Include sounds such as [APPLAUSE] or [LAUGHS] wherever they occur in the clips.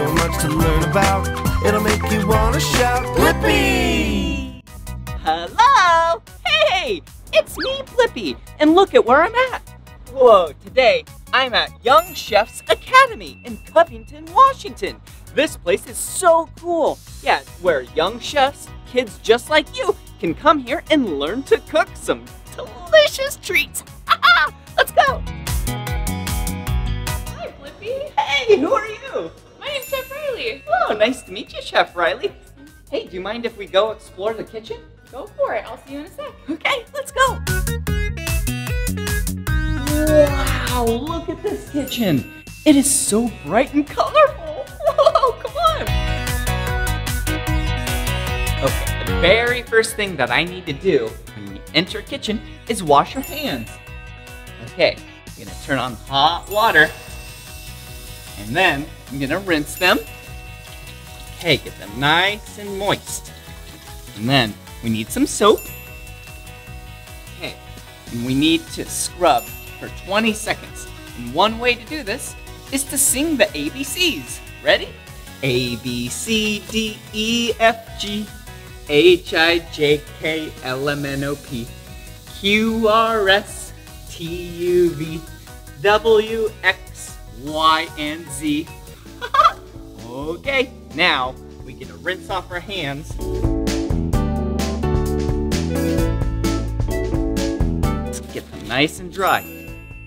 so much to learn about. It'll make you want to shout, Blippi! Hello! Hey! It's me, Blippi, and look at where I'm at. Whoa, today I'm at Young Chefs Academy in Covington, Washington. This place is so cool. Yeah, where young chefs, kids just like you, can come here and learn to cook some delicious treats. [LAUGHS] Let's go! Hi, Blippi. Hey, who are you? My name's Chef Riley. Oh, nice to meet you, Chef Riley. Hey, do you mind if we go explore the kitchen? Go for it. I'll see you in a sec. Okay, let's go. Wow, look at this kitchen. It is so bright and colorful. Whoa, come on. Okay, the very first thing that I need to do when you enter kitchen is wash your hands. Okay, I'm gonna turn on hot water and then I'm gonna rinse them. Okay, get them nice and moist. And then we need some soap. Okay, and we need to scrub for 20 seconds. And one way to do this is to sing the ABCs. Ready? A, B, C, D, E, F, G, H, I, J, K, L, M, N, O, P, Q, R, S, T, U, V, W, X, Y, and Z. [LAUGHS] okay, now we get to rinse off our hands. Get them nice and dry.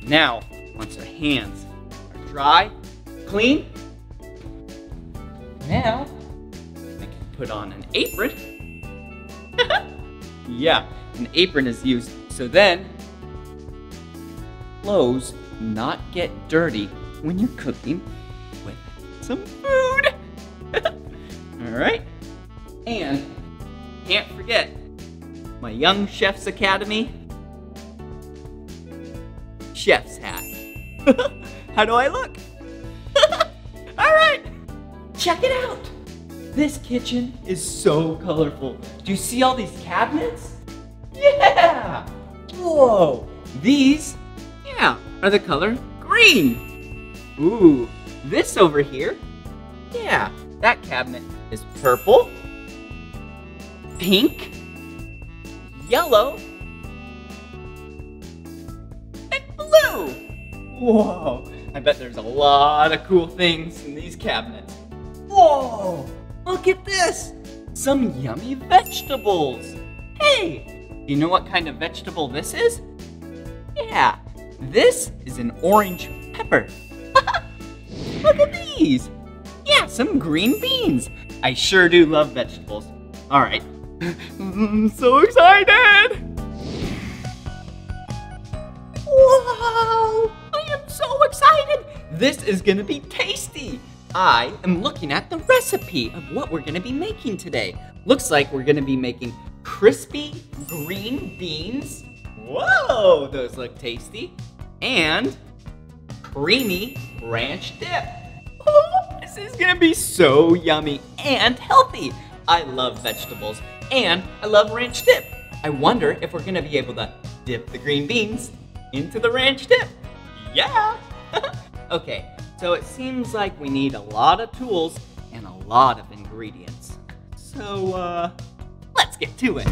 Now, once our hands are dry, clean, now I can put on an apron. [LAUGHS] yeah, an apron is used so then clothes not get dirty when you're cooking some food. [LAUGHS] All right, and can't forget my Young Chefs Academy chef's hat. [LAUGHS] How do I look? [LAUGHS] All right, check it out. This kitchen is so colorful. Do you see all these cabinets? Yeah! Whoa! These, yeah, are the color green. Ooh, this over here, yeah, that cabinet is purple, pink, yellow, and blue. Whoa, I bet there's a lot of cool things in these cabinets. Whoa, look at this. Some yummy vegetables. Hey, you know what kind of vegetable this is? Yeah, this is an orange pepper. Look at these. Yeah, some green beans. I sure do love vegetables. All right, I'm so excited. Wow! I am so excited! This is gonna be tasty! I am looking at the recipe of what we're gonna be making today. Looks like we're gonna be making crispy green beans. Whoa, those look tasty. And creamy ranch dip. Oh, this is gonna be so yummy and healthy. I love vegetables and I love ranch dip. I wonder if we're gonna be able to dip the green beans into the ranch dip. Yeah! [LAUGHS] okay, so it seems like we need a lot of tools and a lot of ingredients. So, uh, let's get to it.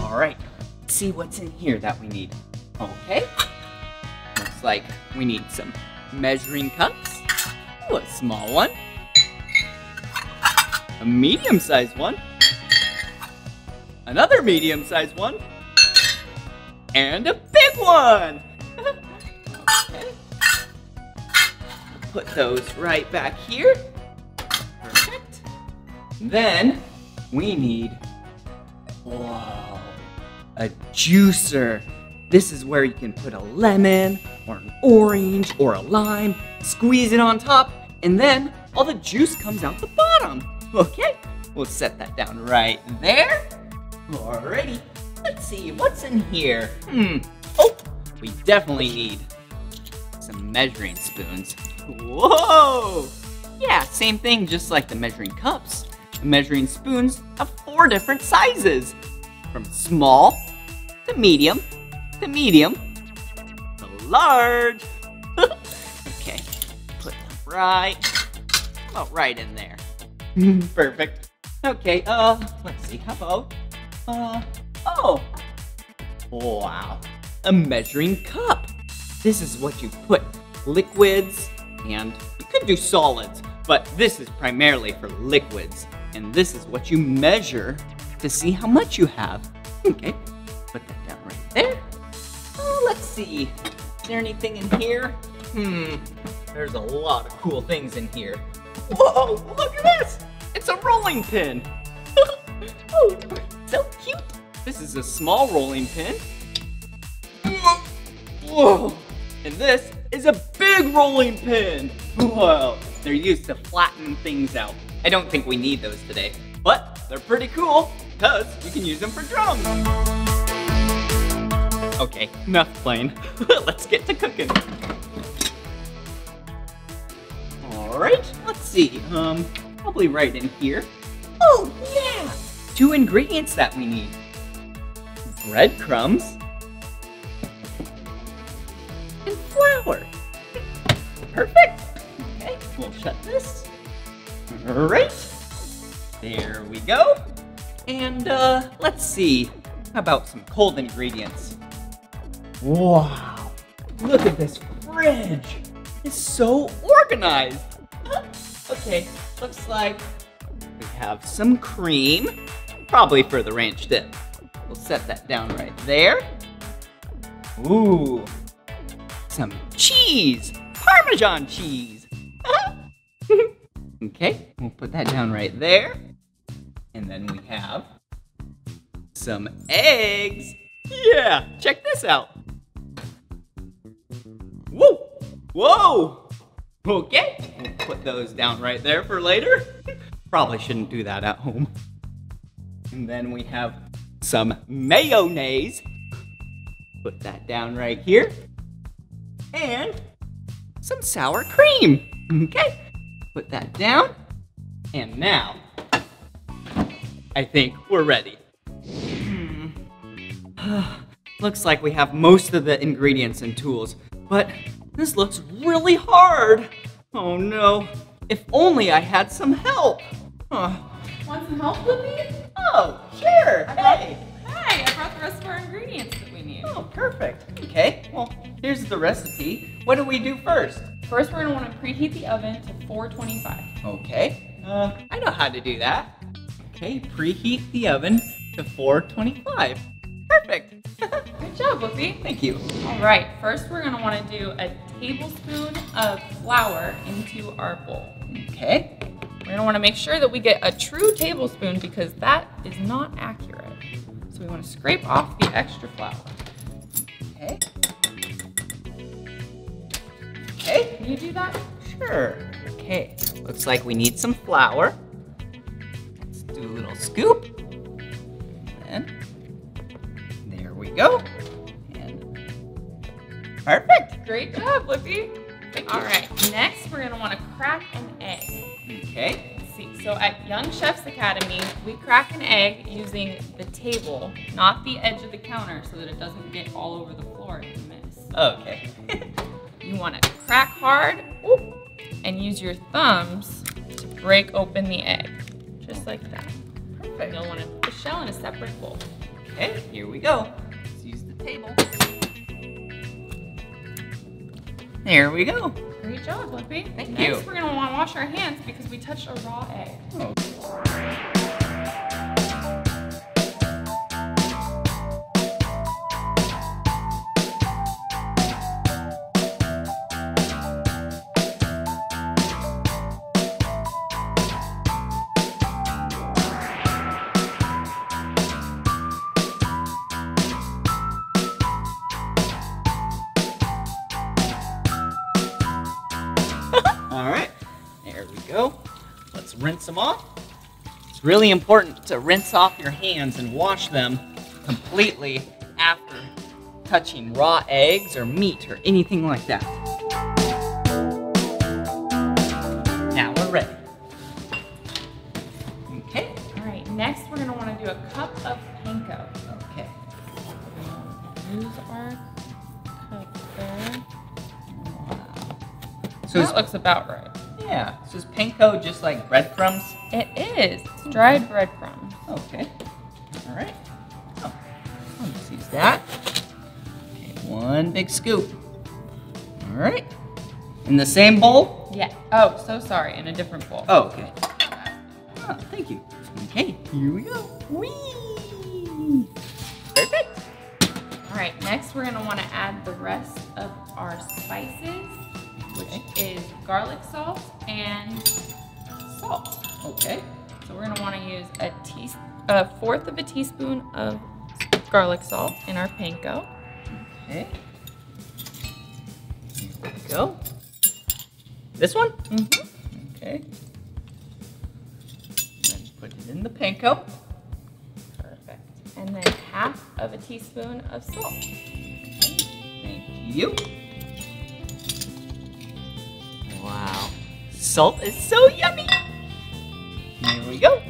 All right, see what's in here that we need. Okay, looks like we need some measuring cups. Ooh, a small one. A medium-sized one. Another medium-sized one and a big one. okay. [LAUGHS] Put those right back here. Perfect. Then we need, whoa, a juicer. This is where you can put a lemon or an orange or a lime, squeeze it on top, and then all the juice comes out the bottom. Okay, we'll set that down right there. Alrighty. Let's see, what's in here? Hmm. Oh, we definitely need some measuring spoons. Whoa! Yeah, same thing, just like the measuring cups. The measuring spoons have four different sizes. From small, to medium, to medium, the large. [LAUGHS] okay, put them right, about right in there. [LAUGHS] Perfect. Okay, uh, let's see, how about, uh, oh. Wow, a measuring cup. This is what you put liquids and you could do solids, but this is primarily for liquids. And this is what you measure to see how much you have. Okay, put that down right there. Let's see. Is there anything in here? Hmm, there's a lot of cool things in here. Whoa, look at this! It's a rolling pin. [LAUGHS] oh, so cute. This is a small rolling pin. Whoa! And this is a big rolling pin. Whoa! They're used to flatten things out. I don't think we need those today, but they're pretty cool because you can use them for drums. Okay, enough playing. [LAUGHS] Let's get to cooking. All right, let's see. Um, probably right in here. Oh yeah, two ingredients that we need: breadcrumbs and flour. Perfect. Okay, we'll shut this. All right. There we go. And uh, let's see. How about some cold ingredients? Wow. Look at this fridge. It's so organized. okay, looks like we have some cream, probably for the ranch dip. We'll set that down right there. Ooh, some cheese, Parmesan cheese. Uh-huh. [LAUGHS] okay, we'll put that down right there. And then we have some eggs. Yeah, check this out. Whoa, whoa. Okay, we'll put those down right there for later. [LAUGHS] Probably shouldn't do that at home. And then we have some mayonnaise. Put that down right here. And some sour cream. Okay, put that down. And now, I think we're ready. Hmm. [SIGHS] looks like we have most of the ingredients and tools, but this looks really hard. Oh no, if only I had some help. Huh. Want some help with me? Oh, sure, hey. Hi, I brought the rest of our ingredients that we need. Oh, perfect. Okay, well, here's the recipe. What do we do first? First, we're gonna want to preheat the oven to 425. Okay, uh, I know how to do that. Okay, preheat the oven to 425. Perfect. Good job, Blippi. Thank you. All right, first we're gonna want to do a tablespoon of flour into our bowl. Okay, We're gonna want to make sure that we get a true tablespoon because that is not accurate. So we want to scrape off the extra flour. okay. Okay, Can you do that? sure. Okay, looks like we need some flour. Let's do a little scoop. And go. And perfect. Great job, Blippi. All right, next we're gonna want to crack an egg. Okay, Let's see. So at Young Chefs Academy, we crack an egg using the table, not the edge of the counter, so that it doesn't get all over the floor and [LAUGHS] you miss. okay. You want to crack hard whoop, and use your thumbs to break open the egg, just like that. Perfect. You'll want to put the shell in a separate bowl. Okay, here we go. Let's use the table. There we go. Great job, Blippi. Thank Next, you. we're gonna want to wash our hands because we touched a raw egg. Oh. Rinse them off. It's really important to rinse off your hands and wash them completely after touching raw eggs or meat or anything like that. Now we're ready. Okay, All right, next we're gonna want to do a cup of panko. okay. Use our cup there. So that looks about right. Yeah. So is panko just like breadcrumbs? It is. It's dried mm-hmm. breadcrumbs. Okay. All right. Oh, I'll just use that. Okay, one big scoop. All right. In the same bowl? Yeah. Oh, so sorry. In a different bowl. Oh, okay. Oh, thank you. Okay, here we go. Whee! Perfect. All right. Next, we're gonna want to add the rest of our spices, which is garlic salt and salt. Okay. So we're gonna want to use a tea, a fourth of a teaspoon of garlic salt in our panko. Okay. Here we go. This one? Mm-hmm. Okay. Then put it in the panko. Perfect. And then half of a teaspoon of salt. Thank you. Wow. Salt is so yummy. Here we go.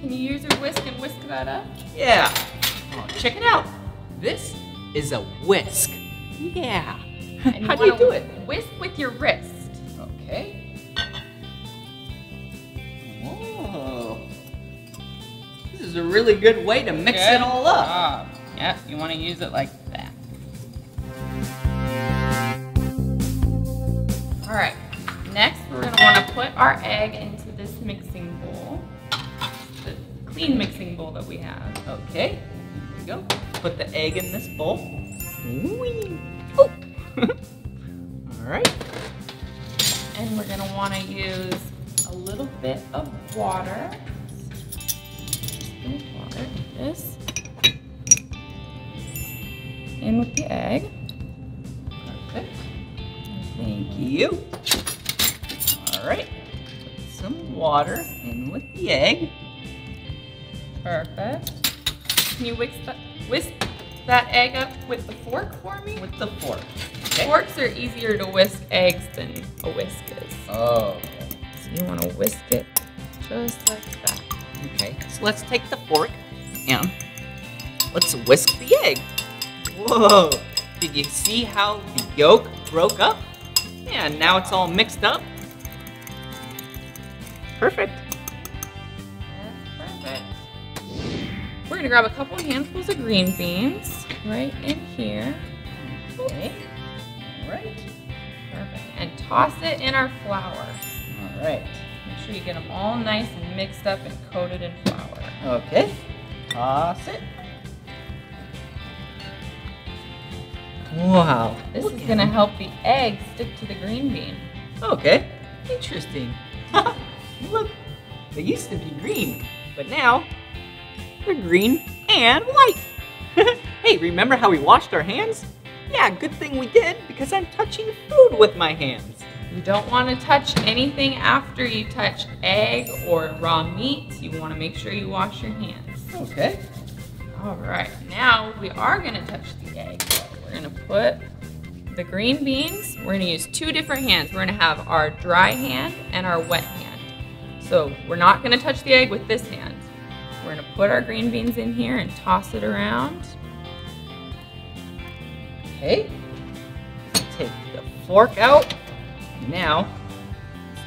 Can you use your whisk and whisk that up? Yeah. Oh, check it out. This is a whisk. Yeah. And How do you do it? Whisk with your wrist. Okay. Whoa. This is a really good way to mix it all up. job. Yeah, you want to use it like that. All right. Next, we're gonna want to put our egg into this mixing bowl, the clean mixing bowl that we have. Okay. Here we go. Put the egg in this bowl. Whee. Oh. [LAUGHS] all right. And we're gonna want to use a little bit of water. Water this. In with the egg. Thank you. All right. Put some water in with the egg. Perfect. Can you whisk that, whisk that egg up with the fork for me? with the fork. Okay. Forks are easier to whisk eggs than a whisk is. Oh. So you want to whisk it just like that. Okay. So let's take the fork and let's whisk the egg. Whoa. Did you see how the yolk broke up? Yeah, and now it's all mixed up. Perfect. That's perfect. We're gonna grab a couple handfuls of green beans right in here. Okay. All right. Perfect. And toss it in our flour. All right. Make sure you get them all nice and mixed up and coated in flour. Okay. Toss it. Wow. This look is gonna help the egg stick to the green bean. Okay. Interesting. [LAUGHS] Look, they used to be green, but now they're green and white. [LAUGHS] hey, remember how we washed our hands? Yeah, good thing we did because I'm touching food with my hands. You don't want to touch anything after you touch egg or raw meat. You want to make sure you wash your hands. Okay. All right, now we are gonna touch the egg. We're gonna put the green beans. We're gonna use two different hands. We're gonna have our dry hand and our wet hand. So we're not gonna touch the egg with this hand. We're gonna put our green beans in here and toss it around. Okay. Take the fork out. Now,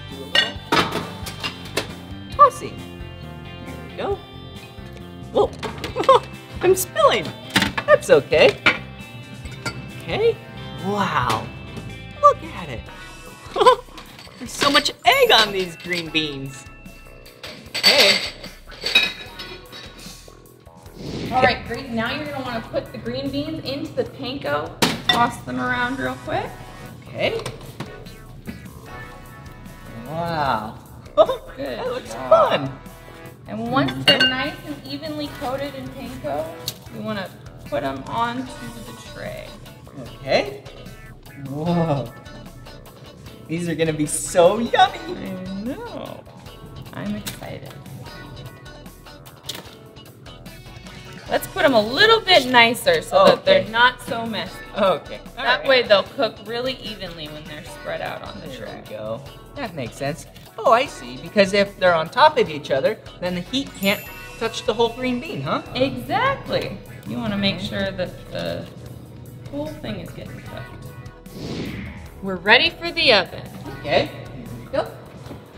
do a little tossing. Here we go. Whoa. [LAUGHS] I'm spilling. That's okay. Okay. Wow. Look at it. [LAUGHS] There's so much egg on these green beans. Okay. All right, great. Now you're gonna wanna put the green beans into the panko, toss them around real quick. Okay. Wow. [LAUGHS] Good that looks job. fun. And once they're nice and evenly coated in panko, you want to put them onto the tray. Okay. Whoa. These are gonna be so yummy. I know. I'm excited. Let's put them a little bit nicer so that they're not so messy. Okay. That way they'll cook really evenly when they're spread out on the There tray. we go. That makes sense. Oh, I see. Because if they're on top of each other, then the heat can't touch the whole green bean, huh? Exactly. You want to make sure that the whole thing is getting cooked. We're ready for the oven. Okay.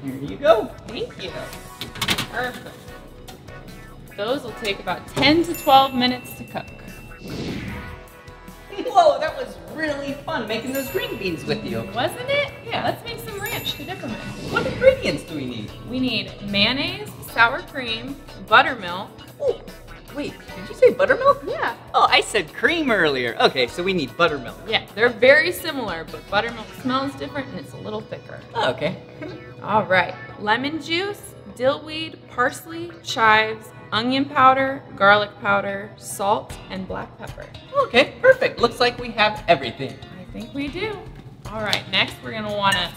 Here you go. Thank you. Perfect. Those will take about 10 to 12 minutes to cook. [LAUGHS] Whoa, that was really fun making those green beans with you. Wasn't it? Yeah, let's make some ranch to dip them in. What ingredients do we need? We need mayonnaise, sour cream, buttermilk. Wait, did you say buttermilk? Yeah. Oh, I said cream earlier. Okay, so we need buttermilk. Yeah, they're very similar, but buttermilk smells different and it's a little thicker. Oh, okay. All right. Lemon juice, dillweed, parsley, chives, onion powder, garlic powder, salt, and black pepper. okay, perfect. Looks like we have everything. I think we do. All right, next we're gonna wanna,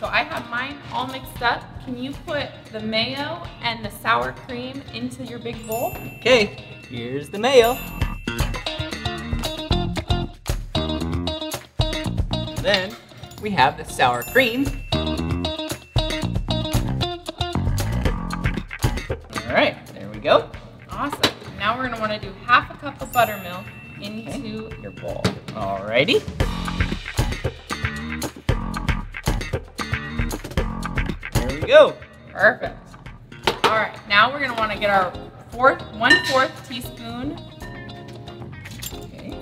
so I have mine all mixed up. Can you put the mayo and the sour cream into your big bowl? Okay, here's the mayo. Then we have the sour cream. All right, there we go. Awesome. Now we're gonna wanna do half a cup of buttermilk into your bowl. Alrighty. There we go. Perfect. All right, now we're gonna wanna get our fourth, one fourth teaspoon, Okay.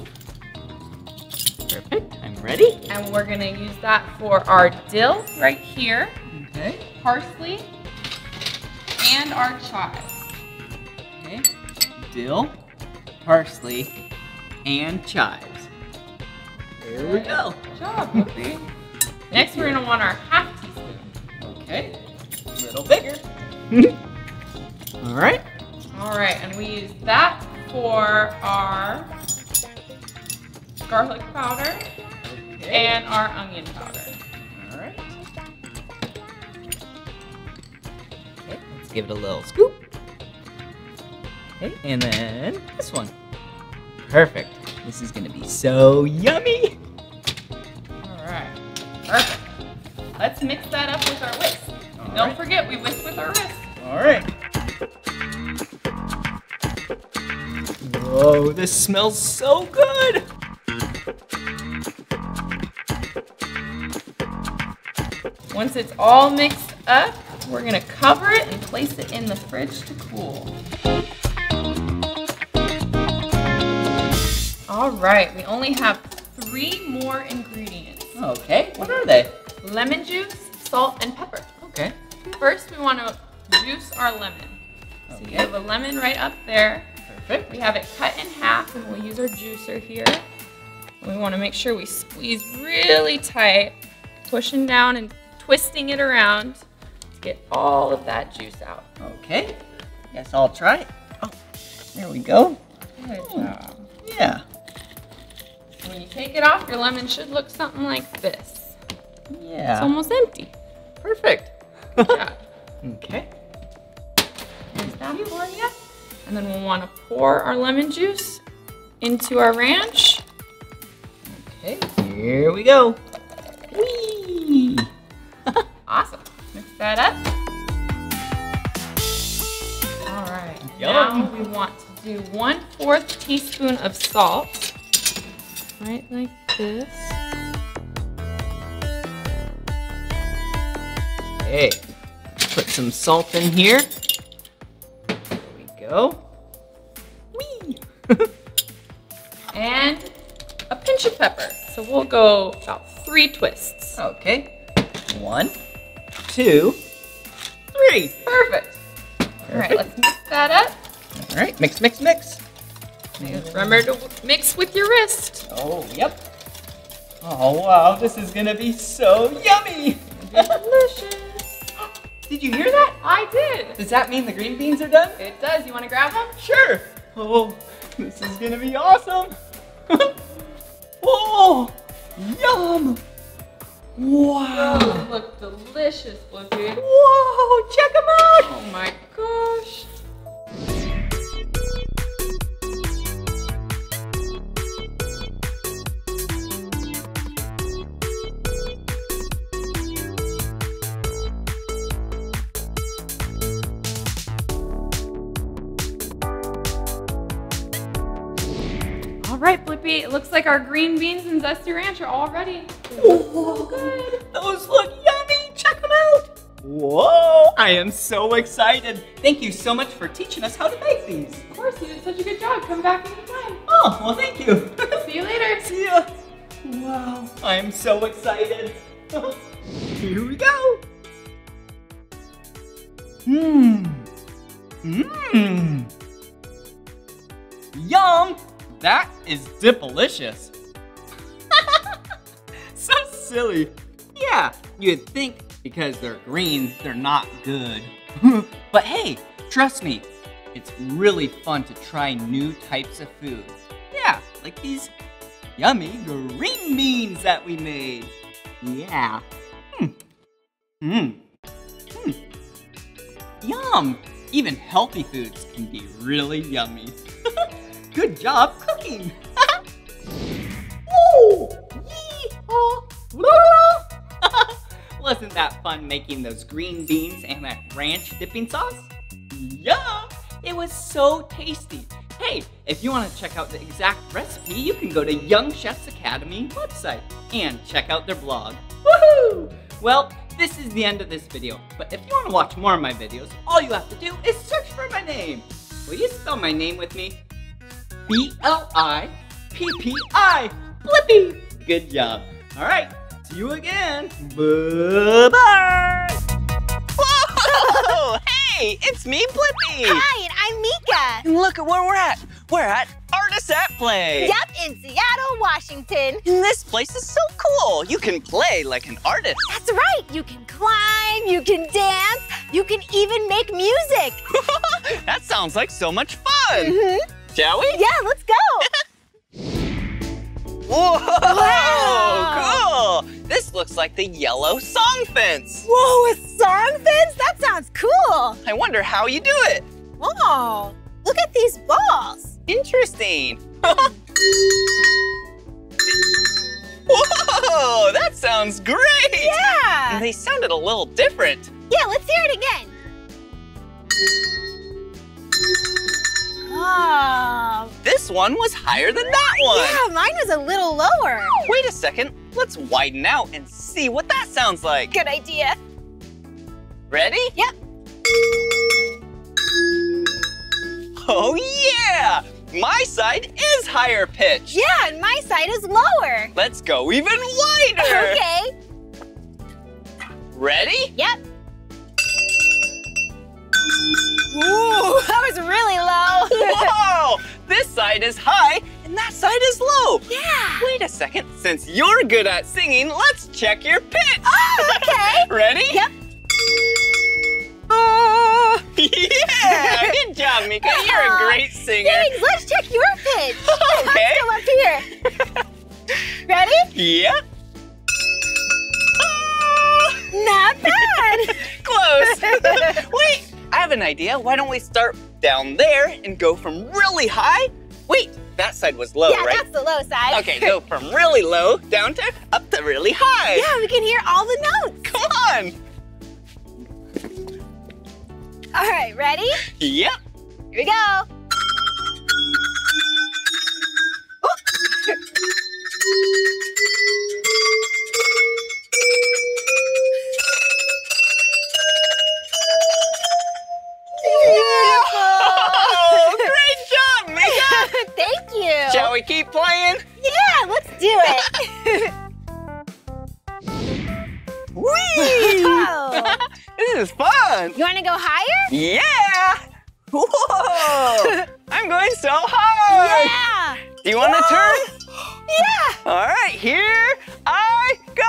Perfect. I'm ready. and we're gonna use that for our dill right here, Okay. parsley, and our chives. Okay. Dill, parsley, and chives. There we go. Good job. [LAUGHS] Next, we're gonna want our half teaspoon. Okay. A little bigger. All right. All right, and we use that for our garlic powder Okay. and our onion powder. All right. Okay, let's give it a little scoop. Okay, and then this one. Perfect. This is gonna be so yummy. All right, perfect. Let's mix that up with our whisk. Don't right. forget, we whisk with our wrist. All right. Whoa, this smells so good. Once it's all mixed up, we're gonna cover it and place it in the fridge to cool. All right, we only have three more ingredients. Okay, what are they? Lemon juice, salt, and pepper. Okay. First, we want to juice our lemon. So you have a lemon right up there. Perfect. We have it cut in half, and we'll use our juicer here. We want to make sure we squeeze really tight, pushing down and twisting it around to get all of that juice out. Okay. Guess I'll try it. Oh, there we go. Good hmm. job. Yeah. When you take it off, your lemon should look something like this. Yeah. It's almost empty. Perfect. Yeah. okay. There's that for you. And then we'll want to pour our lemon juice into our ranch. Okay. Here we go. Whee! [LAUGHS] Awesome. Mix that up. All right. Yum. Now we want to do one fourth teaspoon of salt. Right like this. Okay. Put some salt in here. There we go. Whee! [LAUGHS] And a pinch of pepper. So we'll go about three twists. okay. One, two, three. Perfect. All right, let's mix that up. All right. Mix, mix, mix. Remember to mix with your wrist. Oh, yep. Oh, wow. This is going to be so yummy. Delicious. Did you hear that? I did. Does that mean the green beans are done? It does. You want to grab them? Sure. Oh, this is gonna be awesome. [LAUGHS] oh, yum. Wow. Those look delicious, Blippi. Whoa, check them out. Oh my gosh. It looks like our green beans and zesty ranch are all ready. Whoa, good. Those look yummy. Check them out. Whoa, I am so excited. Thank you so much for teaching us how to make these. Of course, you did such a good job. Come back anytime. Oh, well, thank you. [LAUGHS] See you later. See ya. Wow, I am so excited. [LAUGHS] Here we go. Mmm. Mmm. Yum! That is delicious. [LAUGHS] so silly. Yeah, you'd think because they're green, they're not good. [LAUGHS] but hey, trust me, it's really fun to try new types of food. Yeah, like these yummy green beans that we made. Yeah. Hmm. Hmm. Hmm. Yum! Even healthy foods can be really yummy. [LAUGHS] Good job cooking! [LAUGHS] Woo! Yee-haw! [LAUGHS] Wasn't that fun making those green beans and that ranch dipping sauce? Yum! It was so tasty. Hey, if you want to check out the exact recipe, you can go to Young Chefs Academy website and check out their blog. Woohoo! Well, this is the end of this video, but if you want to watch more of my videos, all you have to do is search for my name. Will you spell my name with me? B-L-I-P-P-I. Blippi! Good job. All right, see you again. Bye-bye. Whoa! Hey, it's me, Blippi! Hi, and I'm Mika. And look at where we're at. We're at Artists at Play. Yep, in Seattle, Washington. And this place is so cool. You can play like an artist. That's right. You can climb, you can dance, you can even make music. [LAUGHS] that sounds like so much fun. Mhm. Shall we? Yeah, let's go. [LAUGHS] Whoa! Wow. Cool! This looks like the yellow song fence. Whoa, a song fence? That sounds cool. I wonder how you do it. Whoa, look at these balls. Interesting. [LAUGHS] Whoa! That sounds great! And Yeah. they sounded a little different. Yeah, let's hear it again. Oh, This one was higher than that one. yeah, mine was a little lower. Wait a second. Let's widen out and see what that sounds like. Good idea. Ready? Yep. Oh yeah! My side is higher pitched. Yeah, and my side is lower. Let's go even wider. Okay. Ready? Yep. Ooh, [LAUGHS] that was really low. [LAUGHS] Whoa! This side is high and that side is low. yeah. Wait a second. Since you're good at singing, let's check your pitch. Oh, okay. [LAUGHS] Ready? Yep. Oh, yeah! Good job, Mika. You're a great singer. Thanks. Let's check your pitch. Okay. Let's come up here. Ready? Yep. Not bad. Close. Wait, I have an idea. Why don't we start down there and go from really high? Wait, that side was low, yeah, right? that's the low side. Okay, go [LAUGHS] from really low down to up to really high. Yeah, we can hear all the notes. Come on. All right, ready? Yep. Here we go. [LAUGHS] Shall we keep playing? Yeah, let's do it. [LAUGHS] Whee! oh. [LAUGHS] this is fun. You want to go higher? Yeah. [LAUGHS] Whoa! I'm going so high. Yeah. Do you want to turn? [GASPS] Yeah. All right, here I go!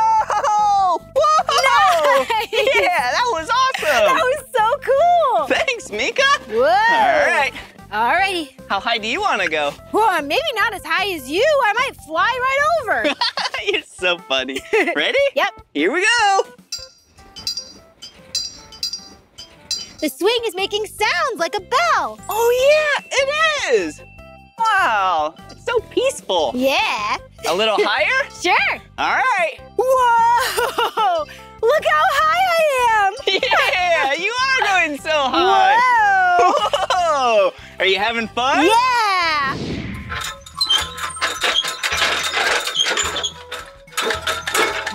Whoa! Nice. Yeah, that was awesome. That was so cool. Thanks, Mika! Whoa. All right, Alrighty. how high do you want to go? Well, maybe not as high as you. I might fly right over. [LAUGHS] You're so funny. [LAUGHS] Ready? yep. Here we go! The swing is making sounds like a bell. Oh, yeah, it is! Wow, it's so peaceful. Yeah. A little [LAUGHS] higher? Sure. All right. Whoa! Look how high I am. [LAUGHS] Yeah, you are going so high. Whoa! Whoa! Are you having fun? Yeah.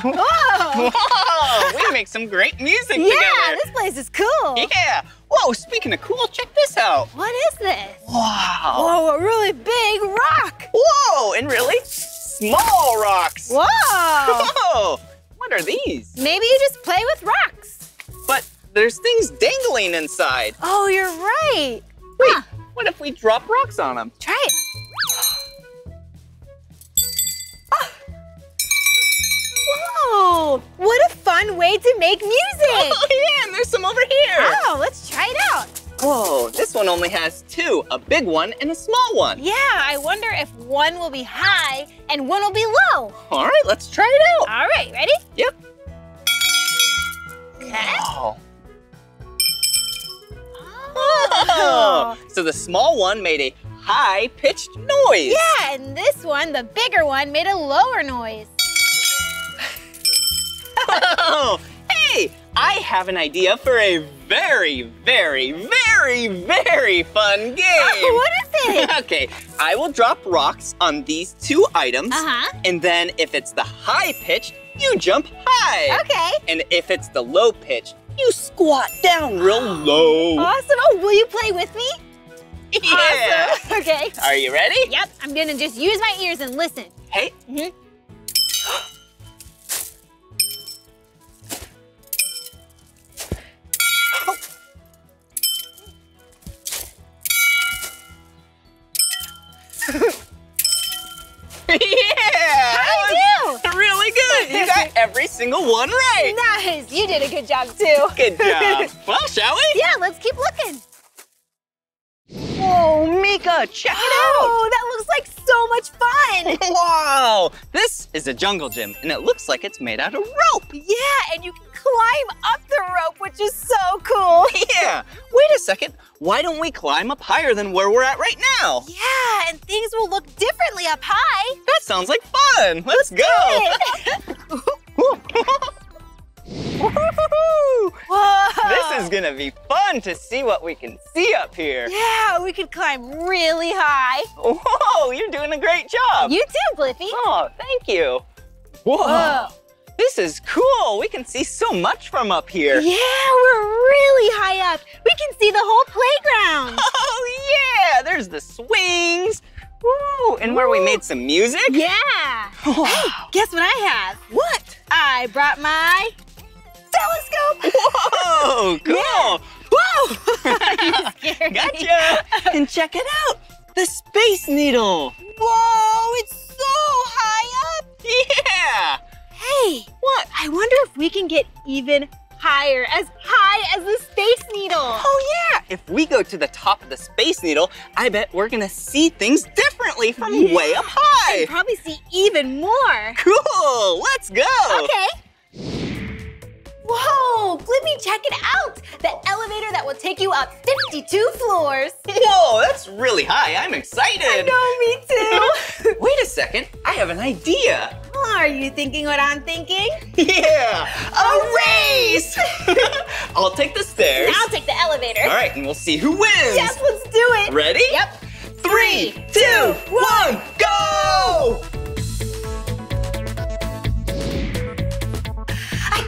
Whoa! Whoa! We make some great music Yeah, together. this place is cool. Yeah. Whoa, speaking of cool, check this out. What is this? Wow. Whoa, a really big rock. Whoa, and really small rocks. Whoa. [LAUGHS] Whoa. What are these? Maybe you just play with rocks. But there's things dangling inside. Oh, you're right. Wait, Huh. what if we drop rocks on them? Try it. Ah. Whoa! What a fun way to make music! [LAUGHS] Oh, yeah, and there's some over here. Oh, let's try it out. Whoa, this one only has two, a big one and a small one. Yeah, I wonder if one will be high and one will be low. All right, let's try it out. All right, ready? Yep. Okay. Oh. Oh. So the small one made a high-pitched noise. Yeah, and this one, the bigger one, made a lower noise. [LAUGHS] Oh, hey, I have an idea for a very, very, very, very fun [LAUGHS] game. what is it? [LAUGHS] okay, I will drop rocks on these two items, Uh-huh. and then if it's the high pitch, you jump high. Okay. And if it's the low pitch, you squat down real [GASPS] low. Awesome. Oh, will you play with me? Yeah. Awesome. [LAUGHS] Okay. Are you ready? Yep, I'm gonna just use my ears and listen. Hey. [GASPS] [GASPS] Mhm. [LAUGHS] yeah. How'd that I was Really good. You got [LAUGHS] every single one right. Nice. You did a good job too. Good job. [LAUGHS] well, shall we? Yeah, let's keep looking. Whoa, Mika, check it out! Oh, that looks like so much fun. [LAUGHS] wow. This is a jungle gym, and it looks like it's made out of rope. yeah, and you can climb up the rope, which is so cool. [LAUGHS] Yeah. Wait a second. Why don't we climb up higher than where we're at right now? Yeah, and things will look differently up high. That sounds like fun. Let's go. [LAUGHS] This is gonna be fun to see what we can see up here. Yeah, we could climb really high. Whoa, you're doing a great job. You too, Blippi. Oh, thank you. Whoa. Whoa. This is cool. We can see so much from up here. Yeah, we're really high up. We can see the whole playground. [LAUGHS] Oh, yeah. There's the swings. Woo. And where we made some music. Yeah. Wow. Hey, guess what I have? What? I brought my telescope. Whoa, [LAUGHS] cool. Whoa! You scared me. Gotcha. and check it out. The Space Needle. Whoa, it's so high up. Yeah. Hey, What? I wonder if we can get even higher, as high as the Space Needle. Oh, yeah. If we go to the top of the Space Needle, I bet we're going to see things differently from Yeah. way up high. And probably see even more. Cool. Let's go. Okay. Whoa, Blippi, check it out. The elevator that will take you up 52 floors. [LAUGHS] Whoa, that's really high. I'm excited. I know, me too. [LAUGHS] Wait a second. I have an idea. Are you thinking what I'm thinking? [LAUGHS] Yeah, a race. I'll take the stairs. I'll take the elevator. All right, and we'll see who wins. Yes, let's do it. Ready? Yep. Three, two, one, go!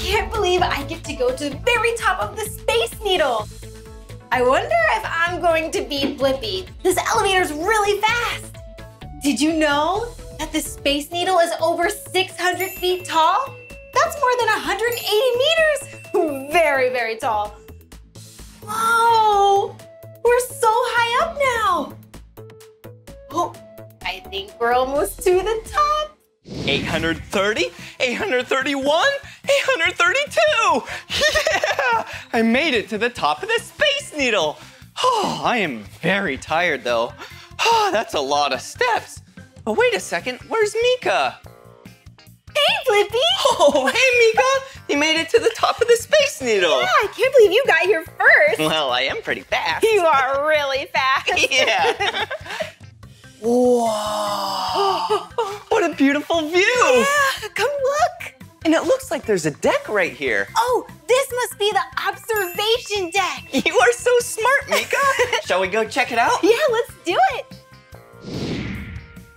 Can't believe I get to go to the very top of the Space Needle. I wonder if I'm going to beat Blippi. This elevator's really fast. Did you know that the Space Needle is over 600 feet tall? That's more than 180 meters. [LAUGHS] Very, very tall. Whoa, we're so high up now. Oh, I think we're almost to the top. 830, 831, 832! [LAUGHS] Yeah! I made it to the top of the Space Needle! Oh, I am very tired though. Oh, that's a lot of steps. But wait a second, where's Mika? Hey, Blippi. Oh, hey Mika! You made it to the top of the Space Needle! Yeah, I can't believe you got here first. Well, I am pretty fast. You are really fast. [LAUGHS] Yeah! [LAUGHS] Whoa! [GASPS] What a beautiful view! Yeah, come look. And it looks like there's a deck right here. Oh, this must be the observation deck. You are so smart, Mika. [LAUGHS] Shall we go check it out? Yeah, let's do it.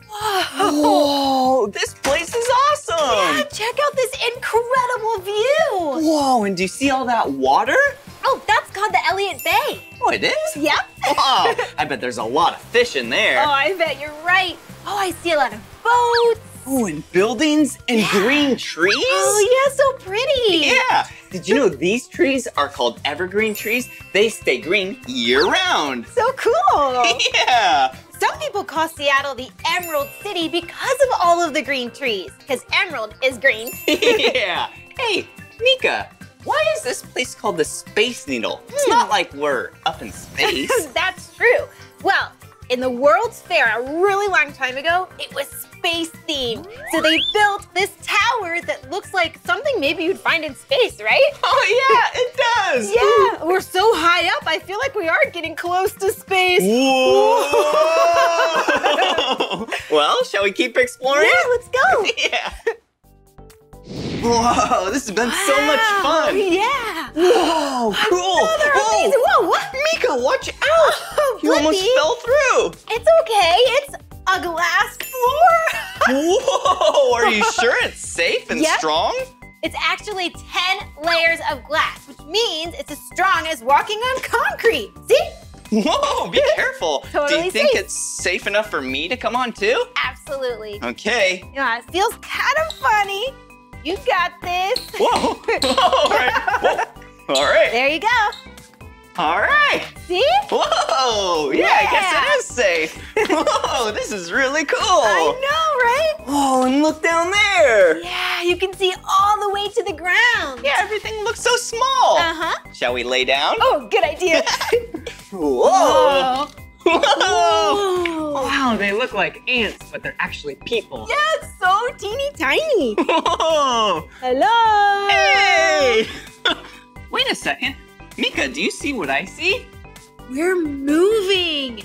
Whoa. Whoa, this place is Yeah, awesome. check out this incredible view. Whoa, and do you see all that water? Oh, that's called the Elliott Bay. Oh, it is? Yep. Wow, I bet there's a lot of fish in there. Oh, I bet you're right. Oh, I see a lot of boats. Oh, and buildings and green trees? Oh, yeah, so pretty. Yeah. Did you know these trees are called evergreen trees? They stay green year round. So cool. [LAUGHS] Yeah. Some people call Seattle the Emerald City because of all of the green trees, because emerald is green. [LAUGHS] yeah. Hey, Meekah, why is this place called the Space Needle? It's hmm. not like we're up in space. [LAUGHS] That's true. Well, in the World's Fair a really long time ago, it was space themed. So they built this tower that looks like something maybe you'd find in space, right? [LAUGHS] oh, yeah, it does. Yeah, we're so high up, I feel like we are getting close to space. Whoa! [LAUGHS] well, shall we keep exploring? Yeah, let's go. yeah. Whoa, this has been so much fun. Yeah. Whoa, cool. Another Whoa. amazing. Whoa, what? Meekah, watch out. Oh, You almost fell through. It's okay. It's a glass floor. [LAUGHS] Whoa, are you sure it's safe and Yep. strong? It's actually 10 layers of glass, which means it's as strong as walking on concrete. See? Whoa, be [LAUGHS] careful. totally Do you think safe. it's safe enough for me to come on too? Absolutely. Okay. Yeah, it feels kind of funny. You got this. [LAUGHS] Whoa. All right. Whoa. All right. There you go. All right. See? Whoa. Yeah, I guess it is safe. Whoa, this is really cool. I know, right? Oh, and look down there. Yeah, you can see all the way to the ground. Yeah, everything looks so small. Uh-huh. Shall we lay down? Oh, good idea. [LAUGHS] Whoa. Whoa. Whoa. [LAUGHS] Wow, they look like ants, but they're actually people. Yeah, it's so teeny tiny. [LAUGHS] Whoa. Hello. Hey. [LAUGHS] Wait a second. Meekah, do you see what I see? We're moving.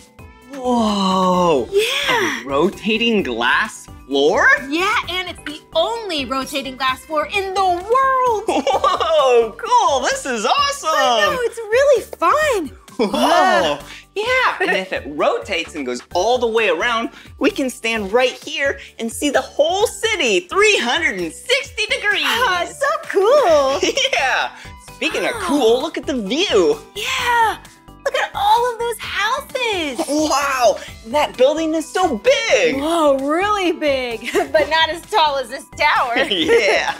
Whoa. Yeah. A Rotating glass floor? Yeah, and it's the only rotating glass floor in the world. Whoa, cool. This is awesome. I know, it's really fun. Whoa! Yeah, and if it rotates and goes all the way around, we can stand right here and see the whole city 360 degrees. Ah, it's so cool. [LAUGHS] yeah. Speaking of cool, look at the view. Yeah. Look at all of those houses. Wow, that building is so big. Whoa, really big, [LAUGHS] but not as tall as this tower. [LAUGHS] yeah.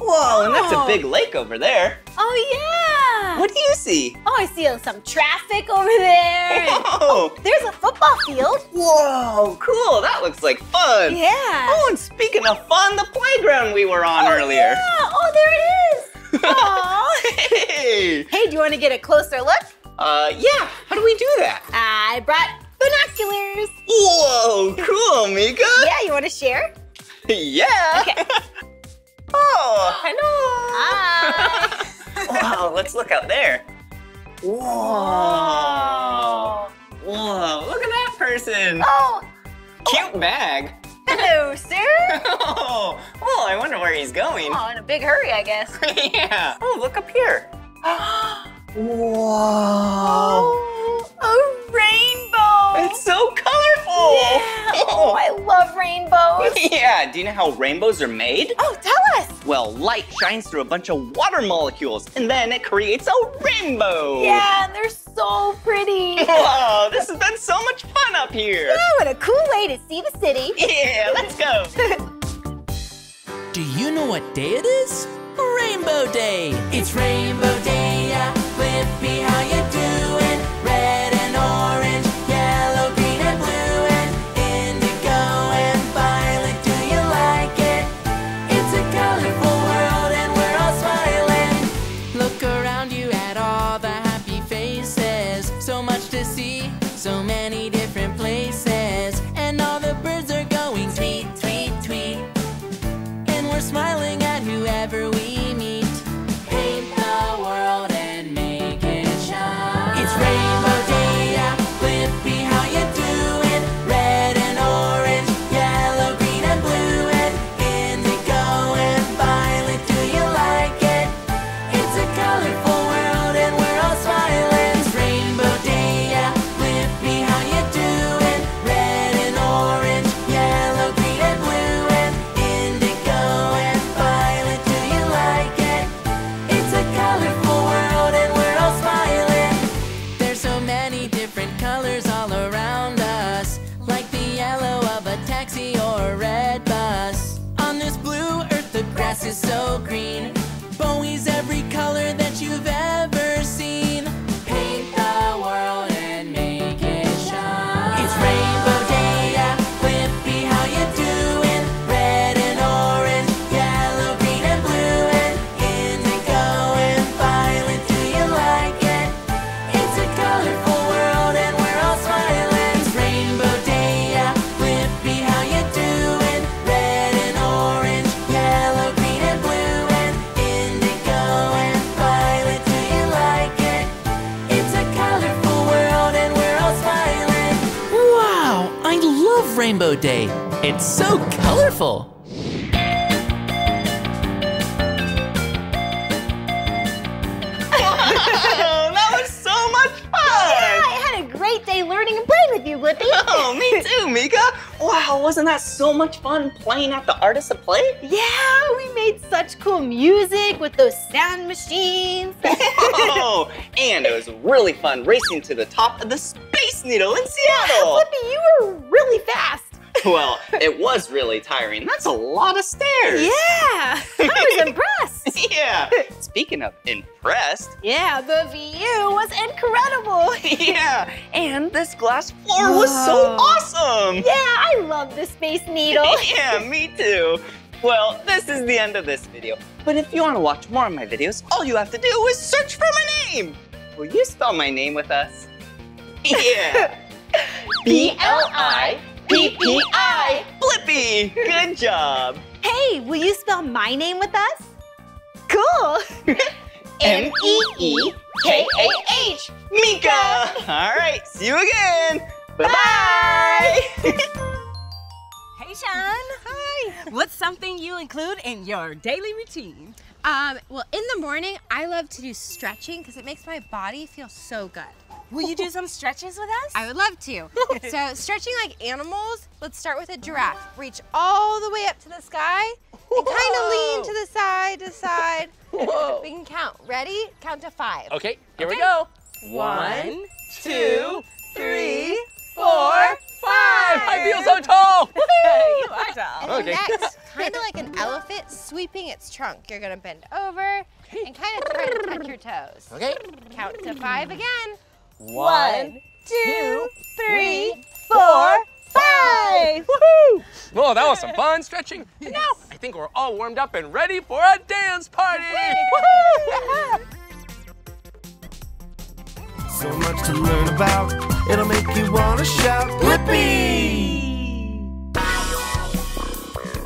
Whoa, and that's a big lake over there. Oh, yeah. What do you see? Oh, I see some traffic over there. and- Whoa. Oh, there's a football field. Whoa, cool. That looks like fun. Yeah. Oh, and speaking of fun, the playground we were on oh, earlier. Yeah. Oh, there it is. [LAUGHS] Hey! hey, do you want to get a closer look? Uh, yeah, how do we do that? I brought binoculars. Whoa, cool, Meekah! Yeah, you want to share? [LAUGHS] Yeah! Okay. [LAUGHS] oh, hello! Hi. [LAUGHS] Wow, let's look out there. Whoa! Oh. Whoa, look at that person! Oh, Cute bag! hello, sir. Oh, oh, I wonder where he's going. Oh, in a big hurry, I guess. yeah. Oh, look up here. [GASPS] [GASPS] Whoa! Oh, a rainbow. It's so colorful! Yeah. Oh, I love rainbows. [LAUGHS] yeah, do you know how rainbows are made? Oh, tell us. Well, light shines through a bunch of water molecules, and then it creates a rainbow. Yeah, and they're so pretty. Wow, this has been so much fun up here. Oh, what a cool way to see the city. Yeah, let's go. [LAUGHS] Do you know what day it is? Rainbow Day! It's Rainbow Day, yeah. Blippi, how you doing? Red and orange, Day. It's so colorful. Oh, [LAUGHS] that was so much fun! Yeah, I had a great day learning and playing with you, Blippi. Oh, me [LAUGHS] too, Meekah. Wow, wasn't that so much fun playing at the Artists of Play? Yeah, we made such cool music with those sound machines. [LAUGHS] Oh, and it was really fun racing to the top of the Space Needle in Seattle. Blippi, you were really fast. [LAUGHS] Well, it was really tiring. That's a lot of stairs. Yeah, I was [LAUGHS] impressed. Yeah. Speaking of impressed, Yeah, the view was incredible. [LAUGHS] yeah, and this glass floor was so awesome. Yeah, I love the Space Needle. yeah, me too. Well, this is the end of this video. But if you want to watch more of my videos, all you have to do is search for my name. Will you spell my name with us? Yeah. B-L-I. P-P-I. Blippi. Good job. Hey, will you spell my name with us? Cool. [LAUGHS] M-E-E-K-A-H! Meekah. All right, see you again. Bye-bye. [LAUGHS] Hey, Sean. Hi. What's something you include in your daily routine? Um, well, in the morning, I love to do stretching because it makes my body feel so good. Will you do some stretches with us? I would love to. [LAUGHS] so, stretching like animals, let's start with a giraffe. Reach all the way up to the sky and kind of lean to the side to side. Whoa. We can count. Ready? Count to five. Okay, here we go. One, two, three, four, five. I feel so tall. [LAUGHS] you are tall. And Okay. next, [LAUGHS] kind of like an elephant sweeping its trunk. You're gonna bend over and kind of try to touch your toes. Okay. Count to five again. One, two, three, four, five. Woohoo! Well, that was some fun stretching. [LAUGHS] And now I think we're all warmed up and ready for a dance party. Woohoo! So much to learn about. It'll make you want to shout, Blippi!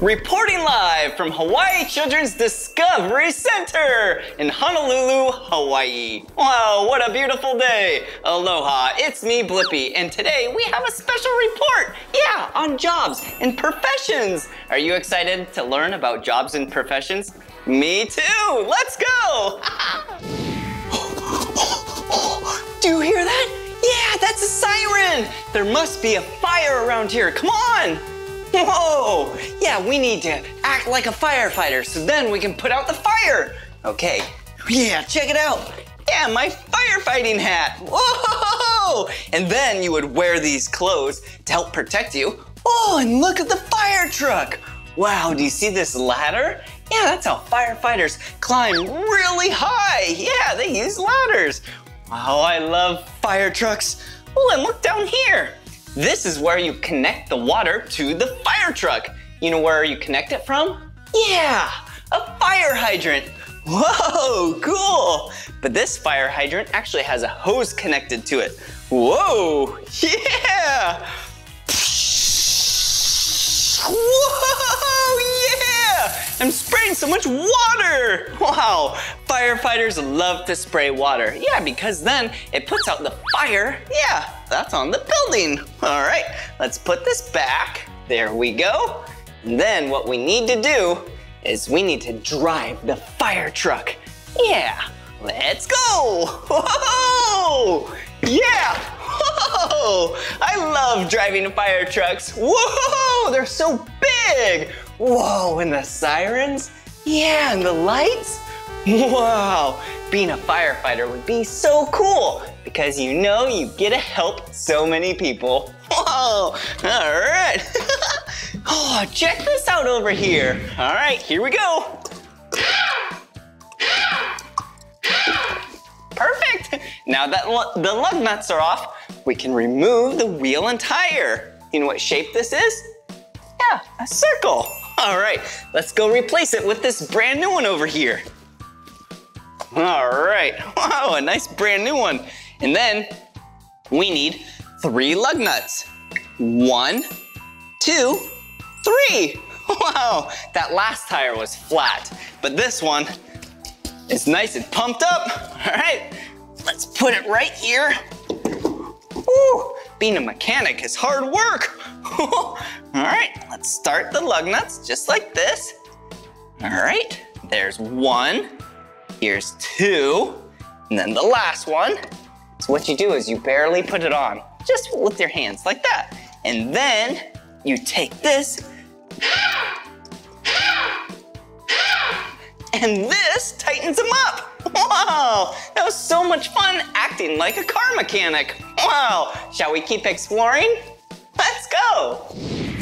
Reporting live from Hawaii Children's Discovery Center in Honolulu, Hawaii. Wow, what a beautiful day. Aloha, it's me, Blippi, and today we have a special report. Yeah, on jobs and professions. Are you excited to learn about jobs and professions? Me too. Let's go. [LAUGHS] Do you hear that? Yeah, that's a siren. There must be a fire around here. Come on. Whoa! Yeah, we need to act like a firefighter so then we can put out the fire. Okay, yeah, check it out. Yeah, my firefighting hat. Whoa! And then you would wear these clothes to help protect you. Oh, and look at the fire truck. Wow, do you see this ladder? Yeah, that's how firefighters climb really high. Yeah, they use ladders. Wow, I love fire trucks. Oh, and look down here. This is where you connect the water to the fire truck. You know where you connect it from? Yeah, a fire hydrant. Whoa, cool. But this fire hydrant actually has a hose connected to it. Whoa, [LAUGHS] yeah. Whoa! I'm spraying so much water! Wow, firefighters love to spray water. Yeah, because then it puts out the fire. Yeah, that's on the building. All right, let's put this back. There we go. And then what we need to do is we need to drive the fire truck. Yeah, let's go! Whoa! Yeah! Whoa! I love driving fire trucks. Whoa! They're so big! Whoa, and the sirens? Yeah, and the lights? Wow! Being a firefighter would be so cool because you know you get to help so many people. Whoa! All right. [LAUGHS] oh, check this out over here. All right, here we go. Perfect. Now that the lug nuts are off, we can remove the wheel and tire. You know what shape this is? Yeah, a circle. [LAUGHS] All right, let's go replace it with this brand new one over here. All right, [LAUGHS] wow, a nice brand new one. And then we need three lug nuts. One, two, three. [LAUGHS] Wow, that last tire was flat, but this one is nice and pumped up. All right, let's put it right here. Woo, being a mechanic is hard work. [LAUGHS] All right, let's start the lug nuts just like this. All right, there's one. Here's two. And then the last one. So what you do is you barely put it on, just with your hands like that. And then you take this and this tightens them up. Wow, that was so much fun acting like a car mechanic. Wow, shall we keep exploring? Let's go.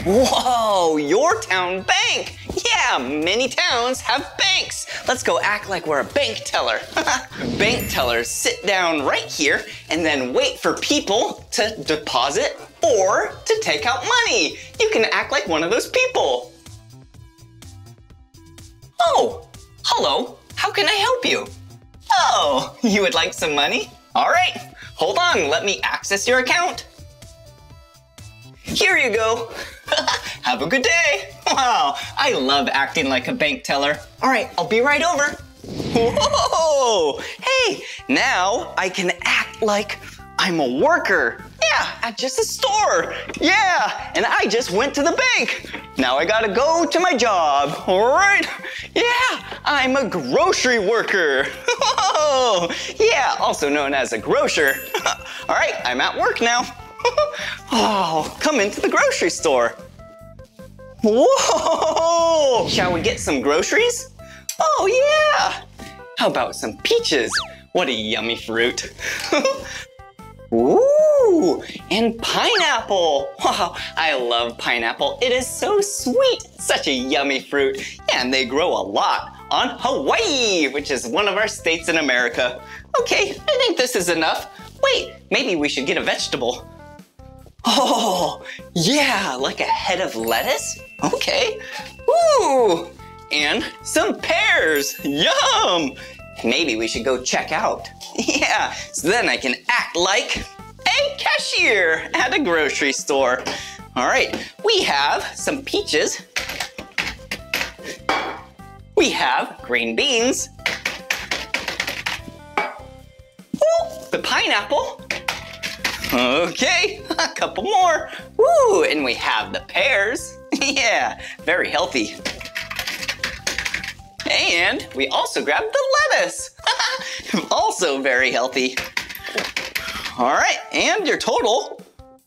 Whoa, your town bank. Yeah, many towns have banks. Let's go act like we're a bank teller. [LAUGHS] bank tellers sit down right here and then wait for people to deposit or to take out money. You can act like one of those people. Oh, hello. How can I help you? Oh, you would like some money? All right, hold on. Let me access your account. Here you go. [LAUGHS] Have a good day. Wow, I love acting like a bank teller. All right, I'll be right over. Whoa! Hey, now I can act like I'm a worker. Yeah, at just a store. Yeah, and I just went to the bank. Now I gotta go to my job. All right. Yeah, I'm a grocery worker. [LAUGHS] Whoa! Yeah, also known as a grocer. [LAUGHS] All right, I'm at work now. Oh, come into the grocery store. Whoa! Shall we get some groceries? Oh, yeah! How about some peaches? What a yummy fruit. [LAUGHS] Ooh, and pineapple. Wow, I love pineapple. It is so sweet. Such a yummy fruit. And they grow a lot on Hawaii, which is one of our states in America. Okay, I think this is enough. Wait, maybe we should get a vegetable. Oh, yeah, like a head of lettuce? Okay. Ooh, and some pears. Yum! Maybe we should go check out. [LAUGHS] Yeah, so then I can act like a cashier at a grocery store. All right, we have some peaches. We have green beans. Ooh, the pineapple. Okay, [LAUGHS] a couple more. Woo, and we have the pears. [LAUGHS] yeah, very healthy. And we also grabbed the lettuce. [LAUGHS] also very healthy. All right, and your total.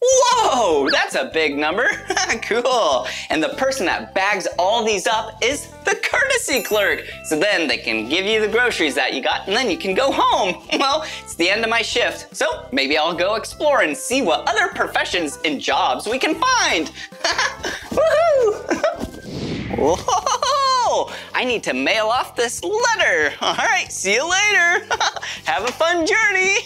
Whoa, that's a big number. [LAUGHS] cool. And the person that bags all these up is the courtesy clerk. So then they can give you the groceries that you got and then you can go home. [LAUGHS] Well, it's the end of my shift. So maybe I'll go explore and see what other professions and jobs we can find. [LAUGHS] Woohoo! Whoa! I need to mail off this letter. All right, see you later. Have a fun journey.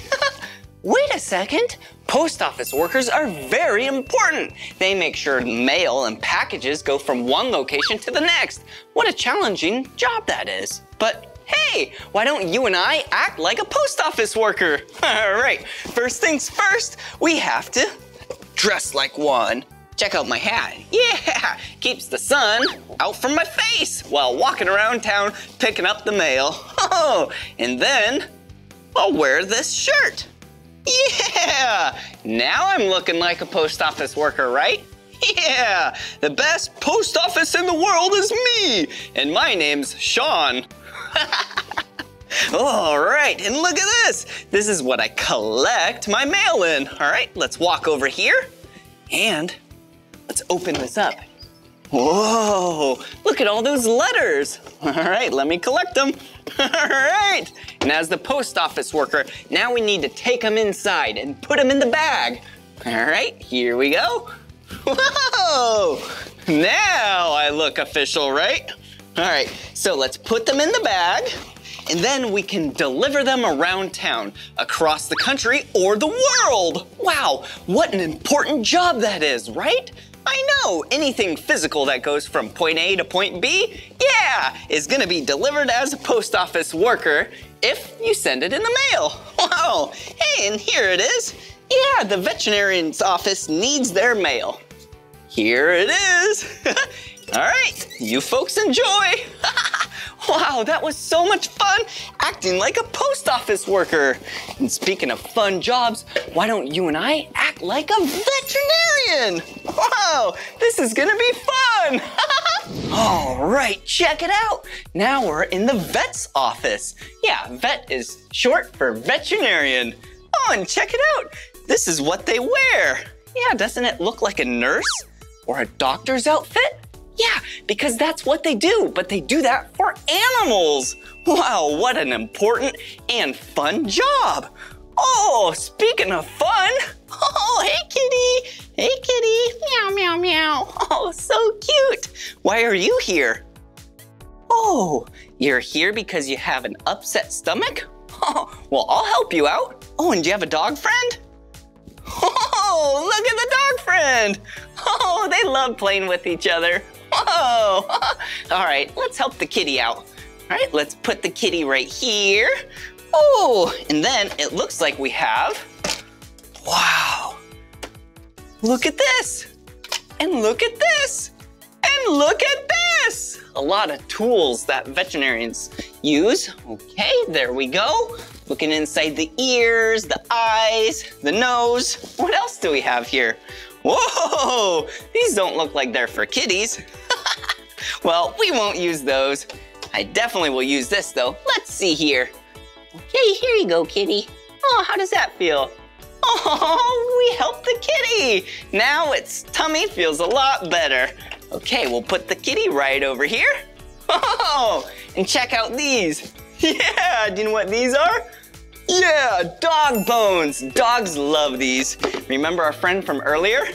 Wait a second. Post office workers are very important. They make sure mail and packages go from one location to the next. What a challenging job that is. But hey, why don't you and I act like a post office worker? [LAUGHS] All right, first things first, we have to dress like one. Check out my hat. [LAUGHS] Yeah, keeps the sun out from my face while walking around town picking up the mail. [LAUGHS] Oh, and then I'll wear this shirt. Yeah, now I'm looking like a post office worker, right? Yeah, the best post office in the world is me, and my name's Sean. [LAUGHS] All right, and look at this. This is what I collect my mail in. All right, let's walk over here and let's open this up. Whoa, look at all those letters. All right, let me collect them. All right, and as the post office worker, now we need to take them inside and put them in the bag. All right, here we go. Whoa, now I look official, right? All right, so let's put them in the bag and then we can deliver them around town, across the country, or the world. Wow, what an important job that is, right? I know, anything physical that goes from point A to point B, yeah, is gonna be delivered as a post office worker if you send it in the mail. [LAUGHS] Wow, hey, and here it is. Yeah, the veterinarian's office needs their mail. Here it is. [LAUGHS] All right, you folks enjoy. [LAUGHS] Wow, that was so much fun acting like a post office worker. And speaking of fun jobs, why don't you and I act like a veterinarian? Wow, this is gonna be fun. [LAUGHS] All right, check it out. Now we're in the vet's office. Yeah, vet is short for veterinarian. Oh, and check it out. This is what they wear. Yeah, doesn't it look like a nurse or a doctor's outfit? Yeah, because that's what they do, but they do that for animals. Wow, what an important and fun job. Oh, speaking of fun, [LAUGHS] oh, hey kitty, hey kitty, meow, meow, meow. [LAUGHS] Oh, so cute. Why are you here? Oh, you're here because you have an upset stomach? [LAUGHS] Oh, well, I'll help you out. Oh, and do you have a dog friend? Oh, look at the dog friend. Oh, they love playing with each other. Whoa! [LAUGHS] All right, let's help the kitty out. All right, let's put the kitty right here. Oh, and then it looks like we have, wow. Look at this, and look at this, and look at this. A lot of tools that veterinarians use. Okay, there we go. Looking inside the ears, the eyes, the nose. What else do we have here? Whoa, these don't look like they're for kitties. Well, we won't use those. I definitely will use this though. Let's see here. Okay, here you go, kitty. Oh, how does that feel? Oh, [LAUGHS] we helped the kitty. Now its tummy feels a lot better. Okay, we'll put the kitty right over here. [LAUGHS] Oh, and check out these. [LAUGHS] Yeah, do you know what these are? Yeah, dog bones. Dogs love these. Remember our friend from earlier?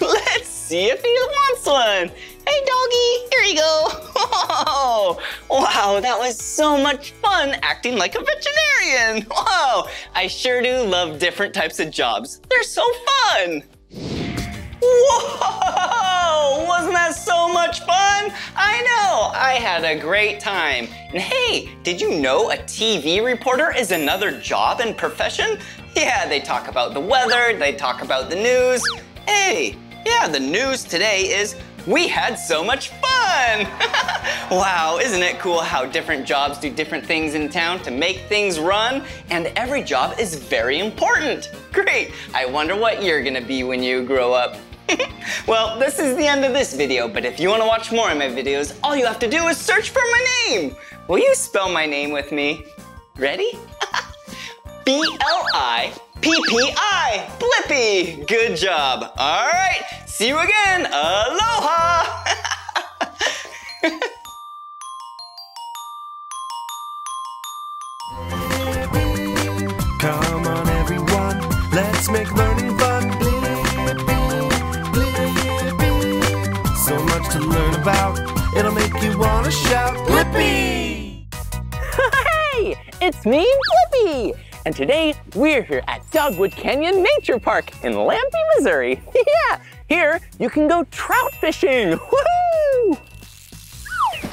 Let's see if he wants one. Hey, doggy, here you go. Oh, [LAUGHS] wow, that was so much fun acting like a veterinarian. [LAUGHS] Wow, I sure do love different types of jobs. They're so fun. Whoa! Wasn't that so much fun? I know, I had a great time. And hey, did you know a TV reporter is another job and profession? Yeah, they talk about the weather, they talk about the news. Hey, yeah, the news today is we had so much fun! [LAUGHS] wow, isn't it cool how different jobs do different things in town to make things run? And every job is very important. [LAUGHS] Great, I wonder what you're gonna be when you grow up. [LAUGHS] well, this is the end of this video, but if you wanna watch more of my videos, all you have to do is search for my name. Will you spell my name with me? Ready? B-L-I-P-P-I, Blippi. Good job. All right, see you again. Aloha. [LAUGHS] Come on, everyone, let's make learning fun. Blippi, Blippi. So much to learn about, it'll make you want to shout, Blippi! [LAUGHS] Hey, it's me, Blippi! And today we're here at Dogwood Canyon Nature Park in Lampe, Missouri. [LAUGHS] yeah, here you can go trout fishing. [LAUGHS]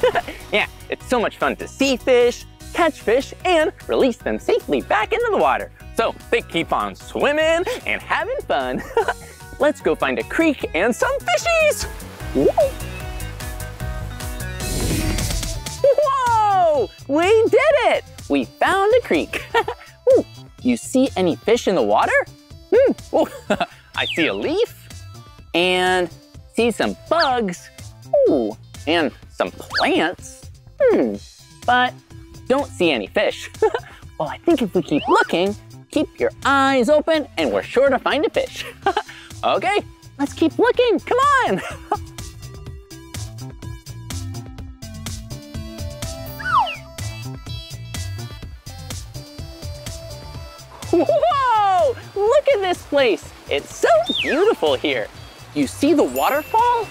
[LAUGHS] Yeah, it's so much fun to see fish, catch fish, and release them safely back into the water. So they keep on swimming and having fun. Let's go find a creek and some fishies. Woo! Whoa! We did it! We found a creek. Ooh, you see any fish in the water? Hmm. Ooh, [LAUGHS] I see a leaf and see some bugs. Ooh, and some plants. Hmm, but don't see any fish. [LAUGHS] well, I think if we keep looking, keep your eyes open and we're sure to find a fish. [LAUGHS] okay, let's keep looking, come on. Whoa! Look at this place. It's so beautiful here. You see the waterfall?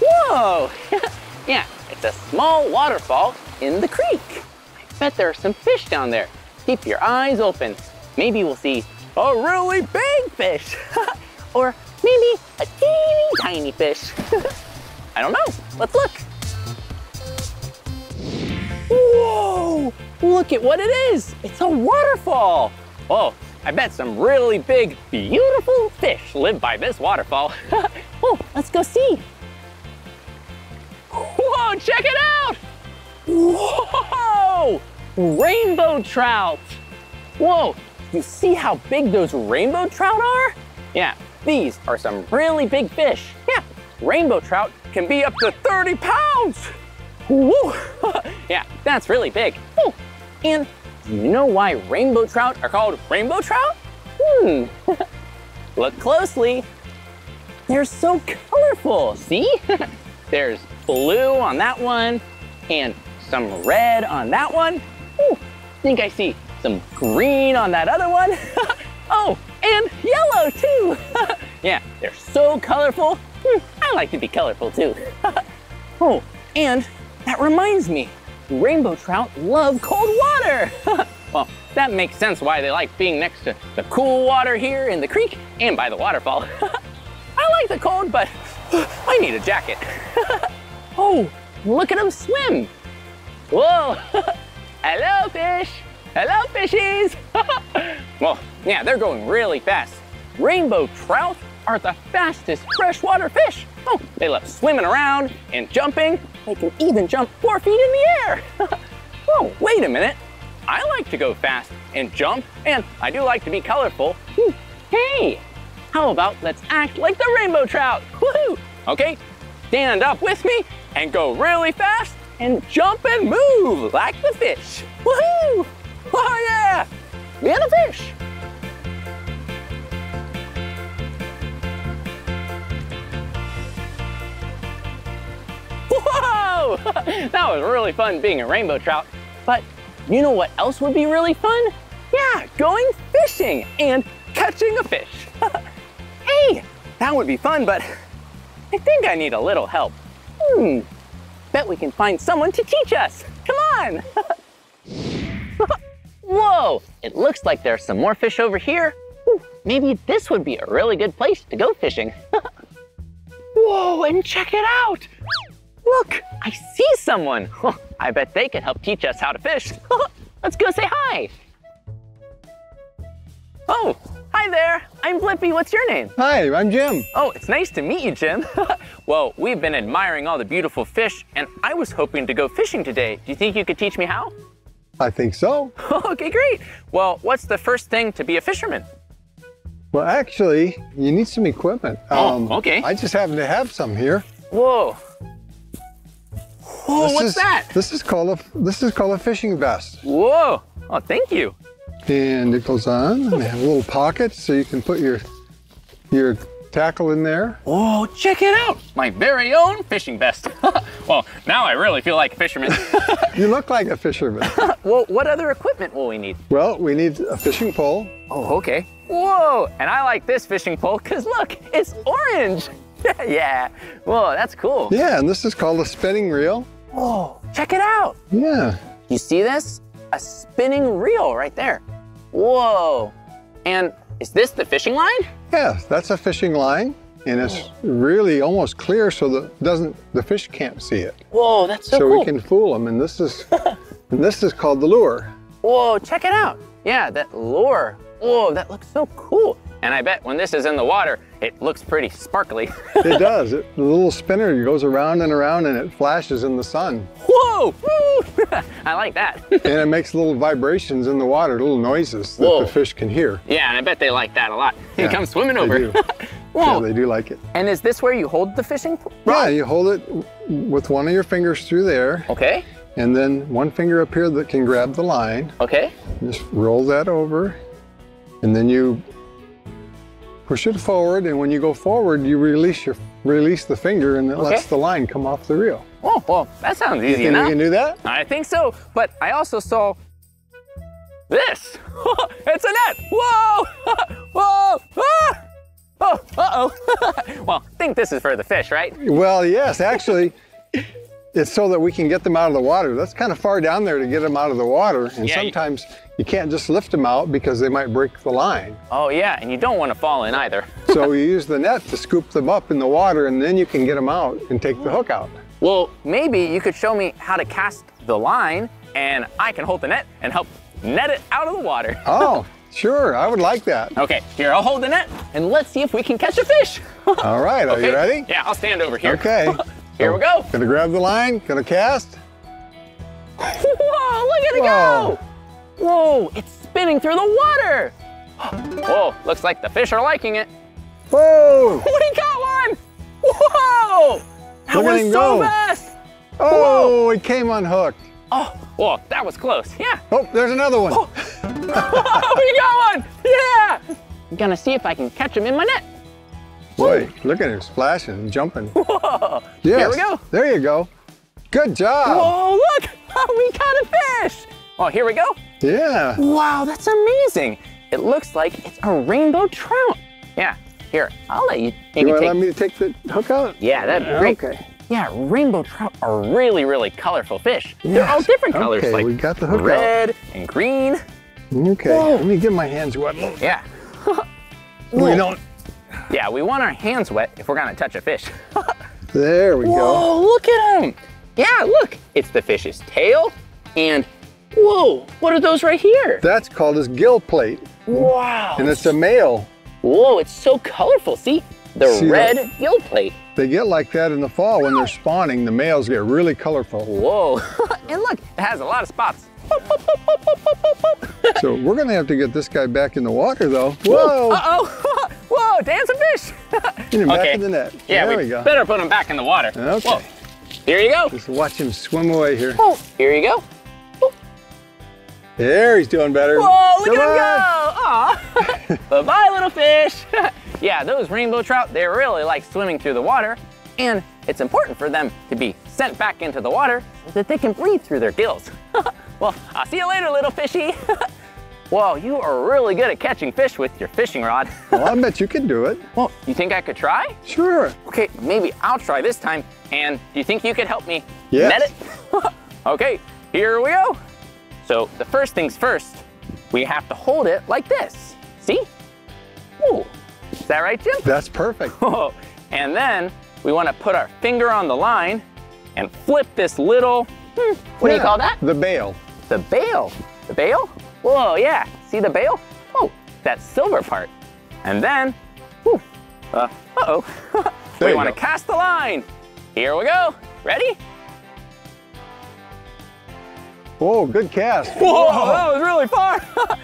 Whoa! [LAUGHS] yeah, it's a small waterfall in the creek. I bet there are some fish down there. Keep your eyes open. Maybe we'll see a really big fish. [LAUGHS] or maybe a teeny tiny fish. [LAUGHS] I don't know. Let's look. Whoa! Look at what it is. It's a waterfall. Oh, I bet some really big, beautiful fish live by this waterfall. [LAUGHS] oh, let's go see. Whoa, check it out! Whoa! Rainbow trout! Whoa, you see how big those rainbow trout are? Yeah, these are some really big fish. Yeah, rainbow trout can be up to 30 pounds. Woo! [LAUGHS] yeah, that's really big. Woo. And you know why rainbow trout are called rainbow trout? Hmm, [LAUGHS] look closely. They're so colorful, see? [LAUGHS] There's blue on that one and some red on that one. Ooh, think I see some green on that other one. [LAUGHS] oh, and yellow too. yeah, they're so colorful. Hmm, I like to be colorful too. oh, and that reminds me, rainbow trout love cold water. [LAUGHS] well, that makes sense why they like being next to the cool water here in the creek and by the waterfall. [LAUGHS] I like the cold, but [SIGHS] I need a jacket. [LAUGHS] oh, look at them swim. Whoa, hello fish. Hello fishies. well, yeah, they're going really fast. Rainbow trout are the fastest freshwater fish. Oh, they love swimming around and jumping. They can even jump four feet in the air. [LAUGHS] oh, wait a minute. I like to go fast and jump, and I do like to be colorful. Hmm, Hey, how about let's act like the rainbow trout? Woohoo! Okay, stand up with me and go really fast and jump and move like the fish. Woohoo! Oh yeah! Be a fish! Whoa! [LAUGHS] that was really fun being a rainbow trout. But you know what else would be really fun? Yeah, going fishing and catching a fish. [LAUGHS] hey, that would be fun, but I think I need a little help. Hmm, bet we can find someone to teach us. Come on! [LAUGHS] Whoa, it looks like there's some more fish over here. Ooh, maybe this would be a really good place to go fishing. Whoa, and check it out. Look, I see someone. [LAUGHS] I bet they can help teach us how to fish. [LAUGHS] Let's go say hi. Oh, hi there. I'm Blippi. What's your name? Hi, I'm Jim. Oh, it's nice to meet you, Jim. [LAUGHS] well, we've been admiring all the beautiful fish, and I was hoping to go fishing today. Do you think you could teach me how? I think so. okay, great. Well, what's the first thing to be a fisherman? Well, actually, you need some equipment. Um, Oh, okay. I just happen to have some here. Whoa. Whoa, This what's is- that? This is called a this is called a fishing vest, Whoa. Oh, thank you. and it goes on. And they have a little pocket so you can put your your tackle in there. Oh, check it out. My very own fishing vest. [LAUGHS] well, now I really feel like a fisherman. [LAUGHS] You look like a fisherman. [LAUGHS] well, what other equipment will we need? well, we need a fishing pole. Oh, okay. Whoa, and I like this fishing pole because look, it's orange. yeah. Whoa, that's cool. Yeah, and this is called a spinning reel. Whoa, check it out. Yeah. You see this? A spinning reel right there. Whoa. And is this the fishing line? Yeah, that's a fishing line, and it's really almost clear so that doesn't the fish can't see it. Whoa, that's so, cool. So cool. we can fool them, and this is [LAUGHS] and this is called the lure. Whoa, check it out. Yeah, that lure. Whoa, that looks so cool. And I bet when this is in the water, it looks pretty sparkly. [LAUGHS] It [LAUGHS] does. It, the little spinner goes around and around, and it flashes in the sun, Whoa! Woo! [LAUGHS] I like that. and it makes little vibrations in the water, little noises that Whoa. the fish can hear. yeah, and I bet they like that a lot. They Yeah, come swimming they over. do. Whoa. Yeah, they do like it. And is this where you hold the fishing p- Yeah, you hold it with one of your fingers through there, Okay, and then one finger up here that can grab the line. okay. Just roll that over, and then you push it forward. And when you go forward, you release your release the finger, and it lets the line come off the reel. Oh, well, that sounds You easy think enough. you can do that? I think so, but I also saw this. [LAUGHS] it's a net. Whoa! [LAUGHS] Whoa! Ah! Oh, uh-oh. [LAUGHS] well, I think this is for the fish, right? Well, yes, actually, it's so that we can get them out of the water. That's kind of far down there to get them out of the water, and Yeah, sometimes you can't just lift them out because they might break the line. Oh, yeah, and you don't want to fall in either. [LAUGHS] So you use the net to scoop them up in the water, and then you can get them out and take the hook out. Well, maybe you could show me how to cast the line, and I can hold the net and help net it out of the water. [LAUGHS] Oh, sure, I would like that. Okay, here, I'll hold the net, and let's see if we can catch a fish. [LAUGHS] All right, are Okay? you ready? Yeah, I'll stand over here. Okay. Here we go. Gonna grab the line, gonna cast. Whoa, look at it go! Whoa, it's spinning through the water! [GASPS] Whoa, looks like the fish are liking it. Whoa! [LAUGHS] We got one! Whoa! That Look was so go. fast! Oh, it came unhooked. Oh, whoa, that was close. Yeah. Oh, there's another one. Oh. [LAUGHS] we got one! Yeah! I'm gonna see if I can catch him in my net. Boy, look at him splashing and jumping. [LAUGHS] Whoa! Yes. Here we go. There you go. Good job. Whoa, look! we caught a fish! Oh, here we go. Yeah. Wow, that's amazing. It looks like it's a rainbow trout. Yeah, here, I'll let you, You you want to take let me to take the hook out? Yeah, that'd be great. Okay. Yeah, rainbow trout are really, really colorful fish. They're all Yes. different colors, Okay, like we got the hook out. red and green. Okay. Whoa. Let me get my hands wet. Yeah. [LAUGHS] We don't. [LAUGHS] Yeah, we want our hands wet if we're gonna touch a fish. There we go. Whoa, look at him. Yeah, look, it's the fish's tail and whoa, what are those right here? That's called his gill plate, Wow. and it's a male. Whoa, it's so colorful. See, the See red that? gill plate. They get like that in the fall when they're spawning. The males get really colorful. Whoa, [LAUGHS] and look, it has a lot of spots. [LAUGHS] So we're gonna have to get this guy back in the water, though. Whoa! Uh-oh, [LAUGHS] whoa, dancing fish. Get him back in the net. Yeah, there we, we, go. better put him back in the water. Okay. Whoa, here you go. Just watch him swim away here. Oh, here you go. There, he's doing better. Whoa, look at him go! Aw. [LAUGHS] Bye-bye, little fish. [LAUGHS] yeah, those rainbow trout, they really like swimming through the water. And it's important for them to be sent back into the water so that they can breathe through their gills. [LAUGHS] well, I'll see you later, little fishy. Whoa, you are really good at catching fish with your fishing rod. Well, I bet you can do it. Well, you think I could try? Sure. Okay, maybe I'll try this time. And do you think you could help me Yes. net it? okay, here we go. So the first things first, we have to hold it like this. See? Ooh, is that right, Jim? That's perfect. [LAUGHS] Oh, and then we want to put our finger on the line and flip this little, hmm, what do you call that? The bail. The bail. The bail? Whoa, yeah. See the bail? Oh, that silver part. And then, whew, uh, uh-oh. [LAUGHS] There we want to go. cast the line. Here we go. Ready? Whoa, good cast. Whoa, that was really far.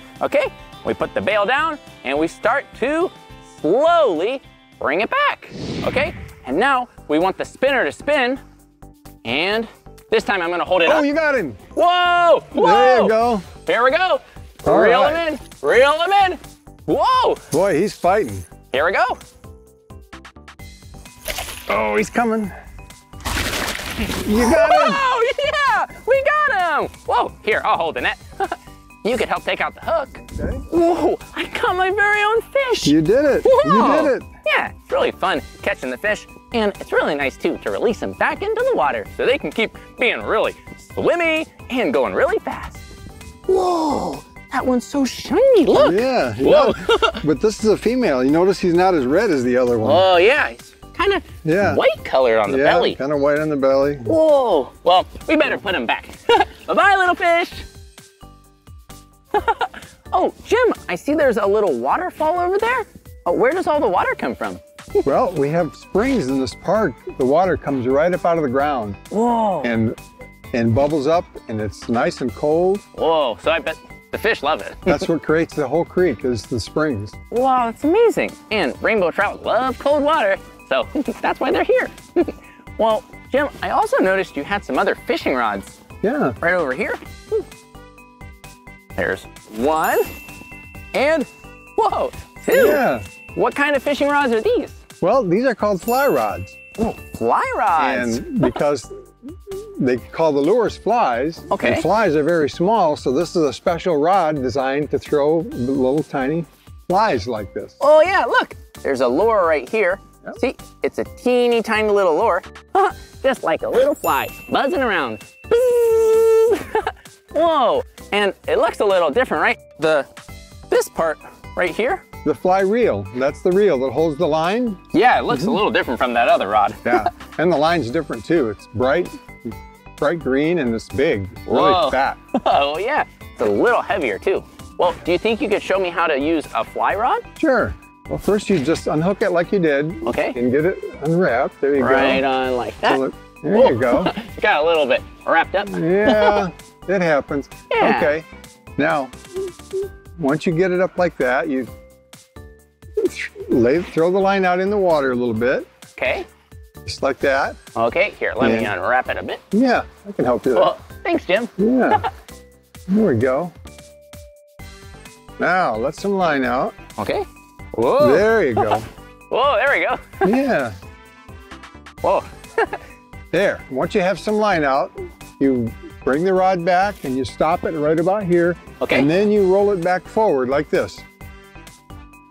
[LAUGHS] okay, we put the bail down and we start to slowly bring it back. Okay, and now we want the spinner to spin. And this time I'm gonna hold it Oh, up. you got him. Whoa, whoa. There you go. Here we go. All reel right. him in, reel him in. Whoa, Boy, he's fighting. here we go. Oh, he's coming. You got him. Whoa, yeah, we got him. Whoa, here, I'll hold the net. [LAUGHS] you could help take out the hook. Okay. Whoa, I caught my very own fish. You did it. Whoa. You did it. Yeah, it's really fun catching the fish, and it's really nice too to release them back into the water so they can keep being really swimmy and going really fast. Whoa, that one's so shiny. Look. Yeah. Whoa. but this is a female. You notice he's not as red as the other one. Oh yeah, it's kind of Yeah. white color on the yeah, belly. kind of white on the belly. Whoa. Well, we better put him back. [LAUGHS] Bye-bye, little fish. [LAUGHS] oh, Jim, I see there's a little waterfall over there. Oh, where does all the water come from? Well, we have springs in this park. The water comes right up out of the ground Whoa. and and bubbles up, and it's nice and cold. Whoa, so I bet the fish love it. [LAUGHS] That's what creates the whole creek is the springs. wow, that's amazing. And rainbow trout love cold water, so [LAUGHS] that's why they're here. [LAUGHS] well, Jim, I also noticed you had some other fishing rods Yeah. right over here. There's one, and whoa, two. Yeah. What kind of fishing rods are these? Well, these are called fly rods, Oh, fly rods. and because they call the lures flies, Okay. and flies are very small, so this is a special rod designed to throw little tiny flies like this. Oh yeah, look, there's a lure right here. Oh. See, it's a teeny tiny little lure, [LAUGHS] just like a little fly buzzing around. [LAUGHS] Whoa, and it looks a little different, right? The, this part right here, The fly reel, that's the reel that holds the line. yeah, it looks a mm-hmm. little different from that other rod. Yeah, [LAUGHS] and the line's different too. It's bright, bright green, and it's big, really Whoa. fat. Oh yeah, it's a little heavier too. Well, do you think you could show me how to use a fly rod? Sure. Well, first you just unhook it like you did. Okay. And get it unwrapped. There you Right go. Right on like that. So there you go. [LAUGHS] Got a little bit wrapped up. Yeah. It happens. Yeah. Okay. Now, once you get it up like that, you lay, throw the line out in the water a little bit, Okay. just like that. Okay, here, let me unwrap it a bit. Yeah, I can help you. Well, thanks, Jim. Yeah. [LAUGHS] there we go. Now, let some line out. Okay. Whoa. There you go. Whoa, there we go. yeah. Whoa. [LAUGHS] There. Once you have some line out, you bring the rod back and you stop it right about here. Okay. And then you roll it back forward like this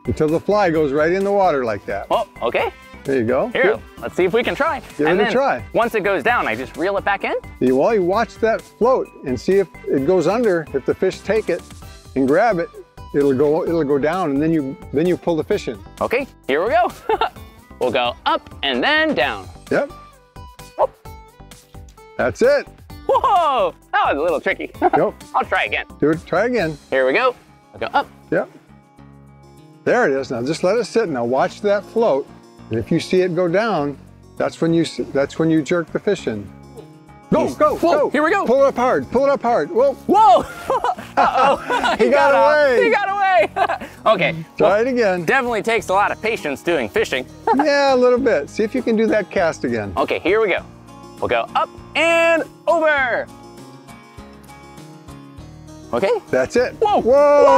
until the fly goes right in the water like that. Oh, okay. There you go. Here, let's see if we can try. Give and it a try. Once it goes down, I just reel it back in. You, well, you watch that float and see if it goes under. If the fish take it and grab it, it'll go it'll go down, and then you then you pull the fish in. Okay, here we go. [LAUGHS] we'll go up and then down. Yep. Oh. That's it. Whoa, that was a little tricky. [LAUGHS] Yep. I'll try again. Do it. Try again. Here we go. I'll go up. Yep. There it is. Now just let it sit. Now watch that float, and if you see it go down, that's when you that's when you jerk the fish in. Go, go, Whoa, go. here we go. Pull it up hard. Pull it up hard. Whoa. Whoa! [LAUGHS] Uh-oh. [LAUGHS] He got off. away. He got away. [LAUGHS] okay. Try it again. Definitely takes a lot of patience doing fishing. yeah, a little bit. See if you can do that cast again. Okay, here we go. We'll go up and over. Okay. That's it. Whoa! Whoa!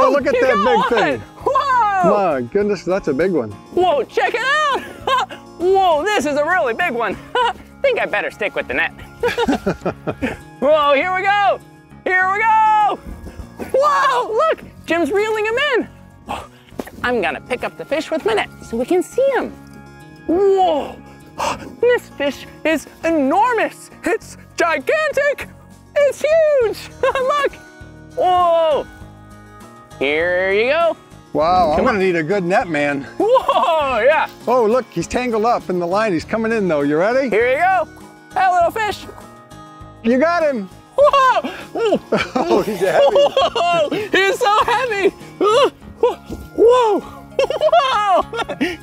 Whoa, look at that big one. thing. Whoa! My goodness, that's a big one. Whoa, check it out! Whoa, this is a really big one. I think I better stick with the net. [LAUGHS] Whoa, here we go! Here we go! Whoa, look, Jim's reeling him in. Oh, I'm gonna pick up the fish with my net so we can see him. Whoa, this fish is enormous. It's gigantic. It's huge. [LAUGHS] look. Whoa. Here you go. Wow, I'm gonna need a good net man. Whoa, yeah. Oh, look, he's tangled up in the line. He's coming in though. You ready? Here you go. That little fish. You got him. Whoa! [LAUGHS] Oh, he's heavy. Whoa! He's so heavy! Whoa! Whoa!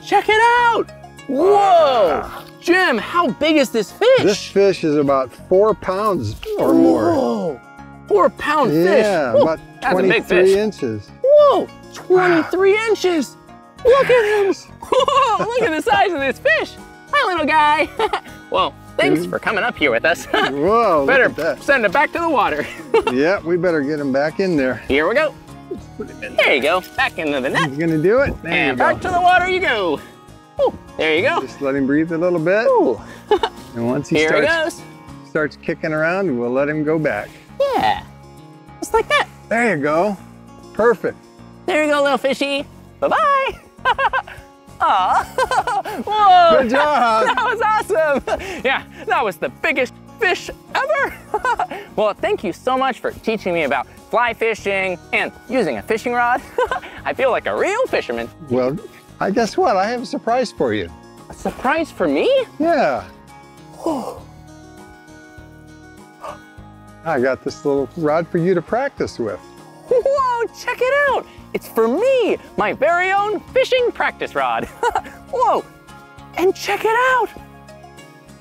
Check it out! Whoa! Jim, how big is this fish? This fish is about four pounds or more. Whoa! Four pound fish. Yeah, about That's a big 23 fish. inches. Whoa! 23 inches! Look at him! Whoa! Look at the size of this fish! Hi, little guy! [LAUGHS] well, thanks for coming up here with us. [LAUGHS] Whoa, Better send it back to the water. [LAUGHS] yeah, we better get him back in there. Here we go. There you go. Back into the net. He's gonna do it? There and back to the water you go. Ooh, there you go. Just let him breathe a little bit. Ooh. [LAUGHS] And once he Here he starts, goes. starts kicking around, we'll let him go back. Yeah. Just like that. There you go. Perfect. There you go, little fishy. Bye-bye. Aw. [LAUGHS] Whoa. Good job. That was awesome. Yeah, that was the biggest fish ever. [LAUGHS] well, thank you so much for teaching me about fly fishing and using a fishing rod. [LAUGHS] I feel like a real fisherman. Well, I guess what? I have a surprise for you. A surprise for me? Yeah. [GASPS] I got this little rod for you to practice with. Whoa, check it out. It's for me, my very own fishing practice rod. [LAUGHS] Whoa, and check it out.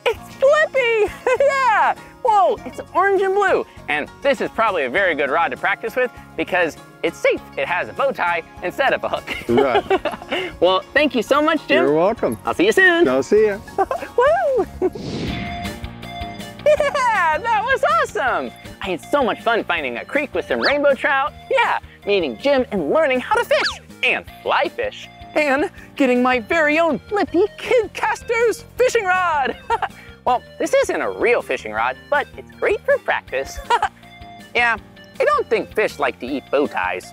It's Blippi, [LAUGHS] yeah. Whoa, it's orange and blue. And this is probably a very good rod to practice with because it's safe. It has a bow tie instead of a hook. [LAUGHS] Right. well, thank you so much, Jim. You're welcome. I'll see you soon. I'll see you. Woo! yeah, that was awesome! I had so much fun finding a creek with some rainbow trout. Yeah, meeting Jim and learning how to fish and fly fish. And getting my very own Blippi Kid Casters fishing rod. [LAUGHS] well, this isn't a real fishing rod, but it's great for practice. [LAUGHS] yeah, I don't think fish like to eat bow ties.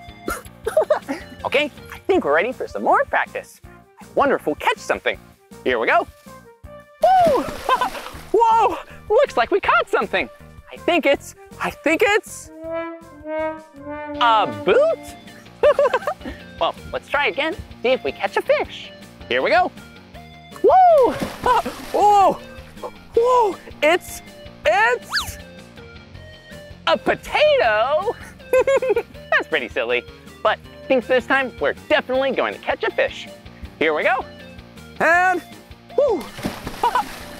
[LAUGHS] okay, I think we're ready for some more practice. I wonder if we'll catch something. Here we go. Woo! Whoa! Looks like we caught something. I think it's, I think it's a boot? [LAUGHS] well, let's try again, see if we catch a fish. Here we go. Woo! [LAUGHS] Whoa! Whoa! It's, it's a potato! [LAUGHS] That's pretty silly, but I think this time we're definitely going to catch a fish. Here we go. And, whoo!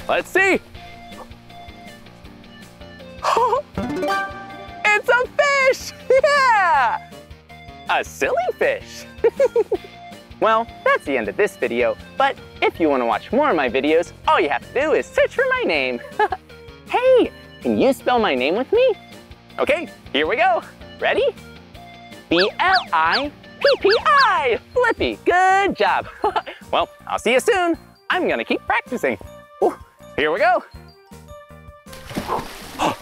Let's see. It's a fish! [LAUGHS] Yeah! A silly fish. [LAUGHS] well, that's the end of this video, but if you want to watch more of my videos, all you have to do is search for my name. [LAUGHS] hey, can you spell my name with me? Okay, here we go. Ready? B-L-I-P-P-I, Blippi, good job. well, I'll see you soon. I'm gonna keep practicing. Ooh, here we go. [GASPS]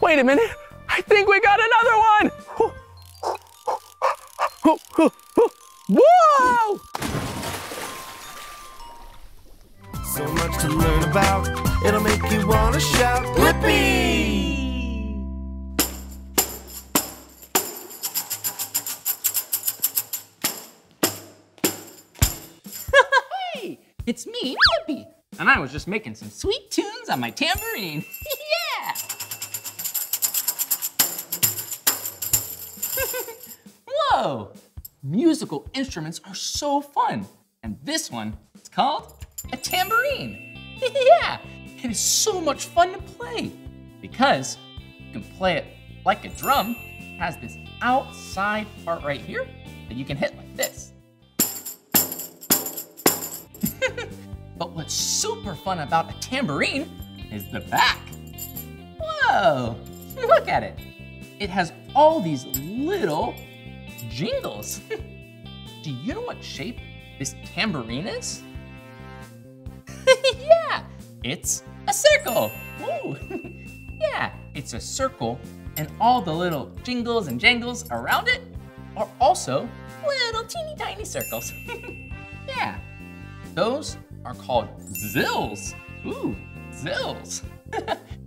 Wait a minute, I think we got another one. Whoa! So much to learn about, it'll make you wanna shout, Blippi! [LAUGHS] Hey, it's me, Blippi. And I was just making some sweet tunes on my tambourine. [LAUGHS] Whoa! Musical instruments are so fun. And this one is called a tambourine. [LAUGHS] yeah! It is so much fun to play because you can play it like a drum. It has this outside part right here that you can hit like this. [LAUGHS] But what's super fun about a tambourine is the back. Whoa, [LAUGHS] look at it. It has all these little jingles. [LAUGHS] Do you know what shape this tambourine is? [LAUGHS] yeah, it's a circle. Ooh. [LAUGHS] yeah, it's a circle and all the little jingles and jangles around it are also little teeny tiny circles. yeah, those are called zills. Ooh, zills.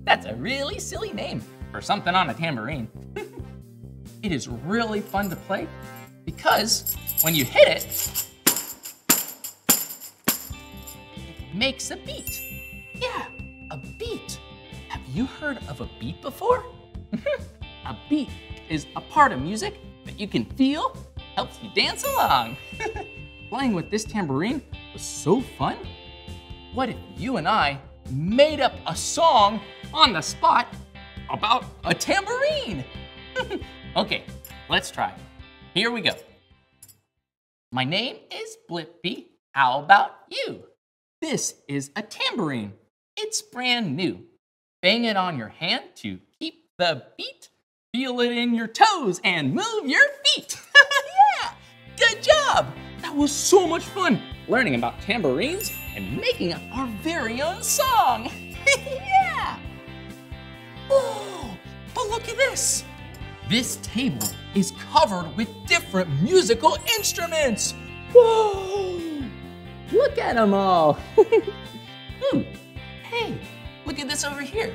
That's a really silly name for something on a tambourine. It is really fun to play because when you hit it, it makes a beat. Yeah, a beat. Have you heard of a beat before? [LAUGHS] a beat is a part of music that you can feel, helps you dance along. [LAUGHS] Playing with this tambourine was so fun. What if you and I made up a song on the spot about a tambourine? [LAUGHS] okay, let's try. Here we go. My name is Blippi. How about you? This is a tambourine. It's brand new. Bang it on your hand to keep the beat. Feel it in your toes and move your feet. [LAUGHS] yeah, good job. That was so much fun learning about tambourines and making up our very own song. [LAUGHS] yeah. Oh, but look at this. This table is covered with different musical instruments. Whoa! Look at them all. [LAUGHS] hmm. Hey, look at this over here.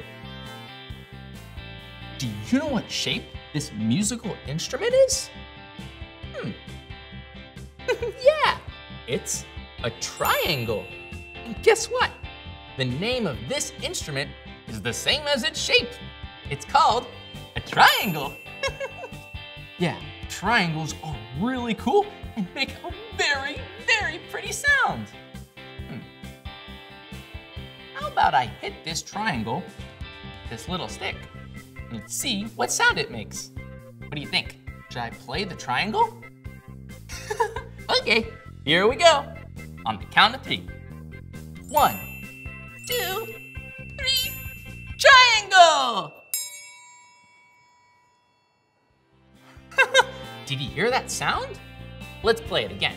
Do you know what shape this musical instrument is? Hmm. [LAUGHS] yeah, it's a triangle. And guess what? The name of this instrument is the same as its shape. It's called a triangle. Yeah, triangles are really cool and make a very, very pretty sound. Hmm. How about I hit this triangle, this little stick, and see what sound it makes? What do you think? Should I play the triangle? [LAUGHS] okay, here we go. On the count of three. One, two, three, triangle! [LAUGHS] Did you hear that sound? Let's play it again.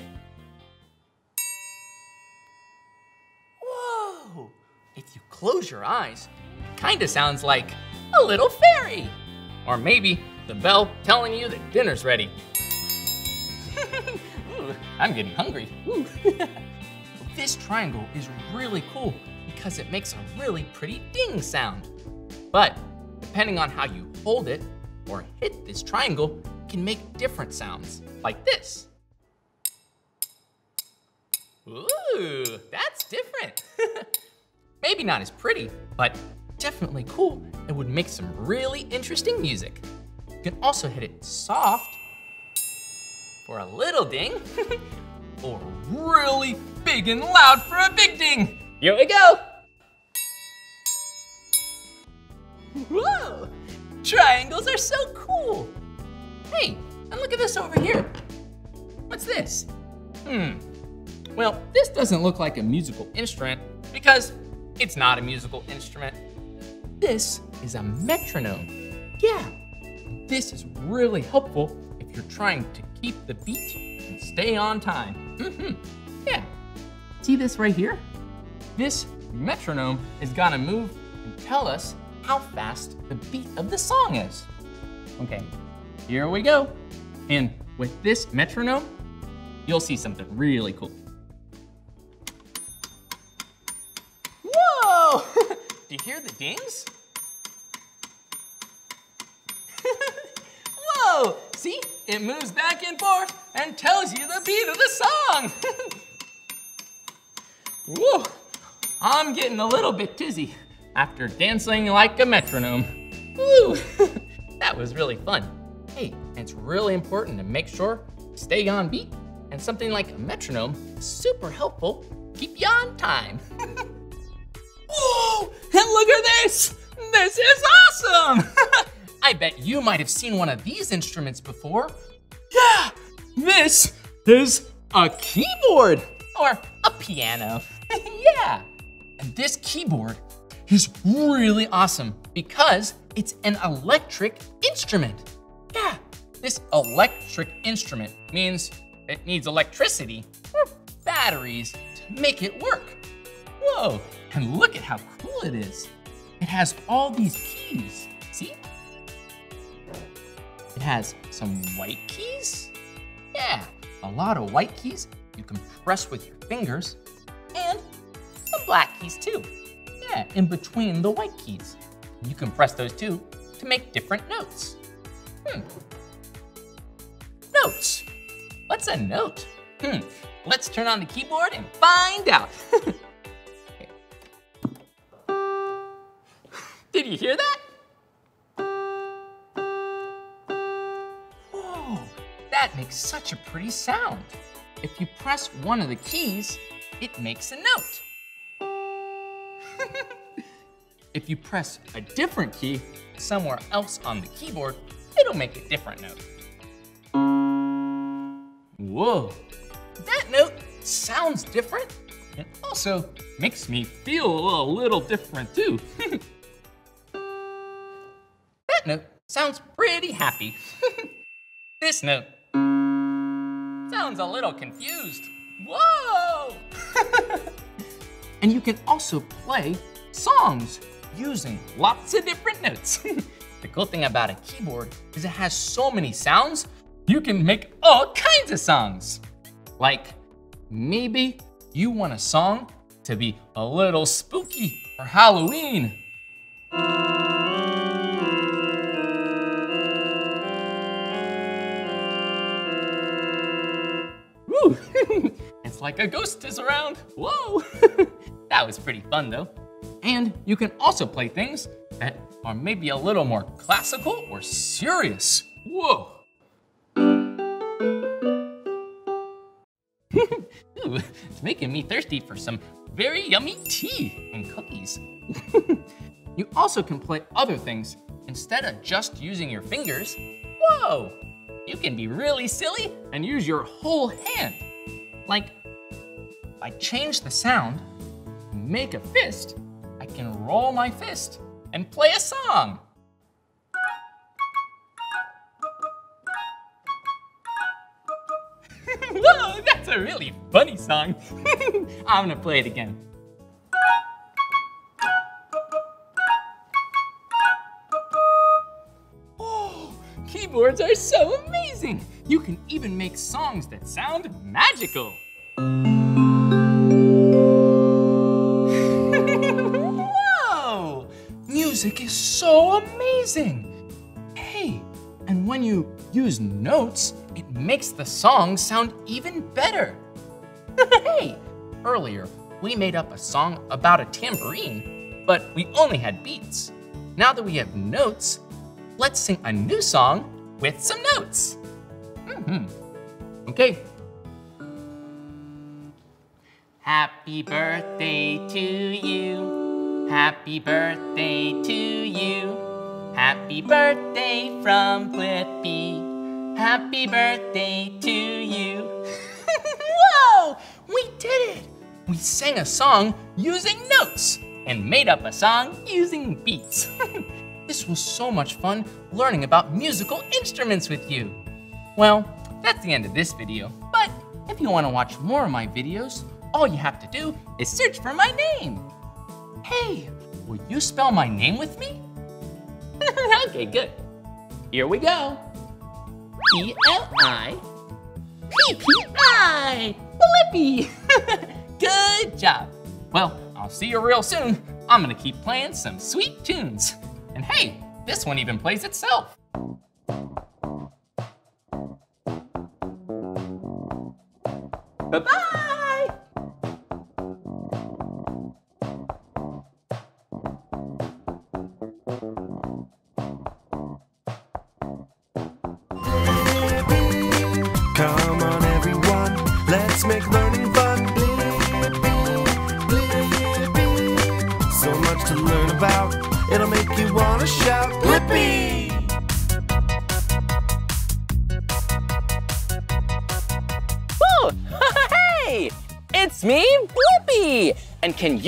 Whoa! If you close your eyes, it kinda sounds like a little fairy. Or maybe the bell telling you that dinner's ready. [LAUGHS] Ooh, I'm getting hungry. [LAUGHS] This triangle is really cool because it makes a really pretty ding sound. But depending on how you hold it or hit this triangle, can make different sounds, like this. Ooh, that's different. [LAUGHS] Maybe not as pretty, but definitely cool and would make some really interesting music. You can also hit it soft for a little ding, [LAUGHS] or really big and loud for a big ding. Here we go. Whoa! Triangles are so cool. Hey, and look at this over here. What's this? Hmm. Well, this doesn't look like a musical instrument because it's not a musical instrument. This is a metronome. Yeah. This is really helpful if you're trying to keep the beat and stay on time. Mm-hmm, Yeah. See this right here? This metronome is gonna move and tell us how fast the beat of the song is. Okay, here we go. And with this metronome, you'll see something really cool. Whoa! [LAUGHS] Do you hear the dings? [LAUGHS] Whoa! See? It moves back and forth and tells you the beat of the song. [LAUGHS] Whoa! I'm getting a little bit dizzy after dancing like a metronome. Woo! that was really fun. Hey, it's really important to make sure you stay on beat, and something like a metronome is super helpful keep you on time. [LAUGHS] Whoa! And look at this! This is awesome! [LAUGHS] I bet you might have seen one of these instruments before. Yeah! This is a keyboard or a piano. [LAUGHS] yeah! And this keyboard is really awesome because it's an electric instrument. Yeah, this electric instrument means it needs electricity or batteries to make it work. Whoa, and look at how cool it is. It has all these keys, see? It has some white keys. Yeah, a lot of white keys you can press with your fingers and some black keys too. Yeah, in between the white keys. You can press those too to make different notes. Hmm. Notes. What's a note? Hmm. Let's turn on the keyboard and find out. [LAUGHS] Did you hear that? Whoa, that makes such a pretty sound. If you press one of the keys, it makes a note. [LAUGHS] if you press a different key somewhere else on the keyboard, it'll make a different note. Whoa, that note sounds different and also makes me feel a little different too. [LAUGHS] that note sounds pretty happy. [LAUGHS] this note sounds a little confused. Whoa! [LAUGHS] and you can also play songs using lots of different notes. The cool thing about a keyboard is it has so many sounds, you can make all kinds of songs. Like maybe you want a song to be a little spooky for Halloween. Woo! [LAUGHS] it's like a ghost is around. Whoa! [LAUGHS] that was pretty fun though. And you can also play things that are maybe a little more classical or serious. Whoa! [LAUGHS] Ooh, it's making me thirsty for some very yummy tea and cookies. [LAUGHS] you also can play other things instead of just using your fingers. Whoa! You can be really silly and use your whole hand. Like, if I change the sound, make a fist, I can roll my fist and play a song. [LAUGHS] Whoa, that's a really funny song. [LAUGHS] I'm gonna play it again. Oh, keyboards are so amazing. You can even make songs that sound magical. Music is so amazing. Hey, and when you use notes, it makes the song sound even better. [LAUGHS] hey, earlier we made up a song about a tambourine, but we only had beats. Now that we have notes, let's sing a new song with some notes. hmm Okay. Happy birthday to you. Happy birthday to you. Happy birthday from Blippi. Happy birthday to you. [LAUGHS] Whoa! We did it! We sang a song using notes and made up a song using beats. [LAUGHS] this was so much fun learning about musical instruments with you. Well, that's the end of this video, but if you want to watch more of my videos, all you have to do is search for my name. Hey, will you spell my name with me? [LAUGHS] okay, good. Here we go. B-L-I-P-P-I, Blippi. [LAUGHS] good job. Well, I'll see you real soon. I'm gonna keep playing some sweet tunes. And hey, this one even plays itself. Bye-bye!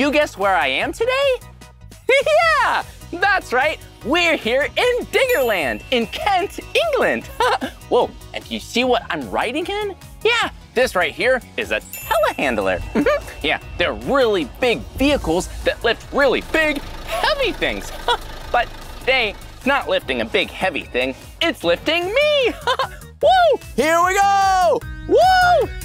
You guess where I am today? [LAUGHS] yeah! That's right! We're here in Diggerland in Kent, England. [LAUGHS] Whoa, and do you see what I'm riding in? Yeah, this right here is a telehandler. [LAUGHS] Mm-hmm. yeah, they're really big vehicles that lift really big, heavy things. but today, it's not lifting a big, heavy thing, it's lifting me. Woo! Here we go! Woo!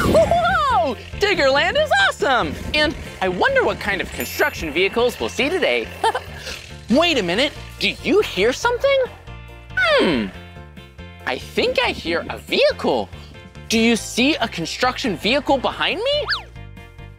Whoa! Diggerland is awesome! And I wonder what kind of construction vehicles we'll see today. [LAUGHS] Wait a minute, do you hear something? Hmm, I think I hear a vehicle. Do you see a construction vehicle behind me?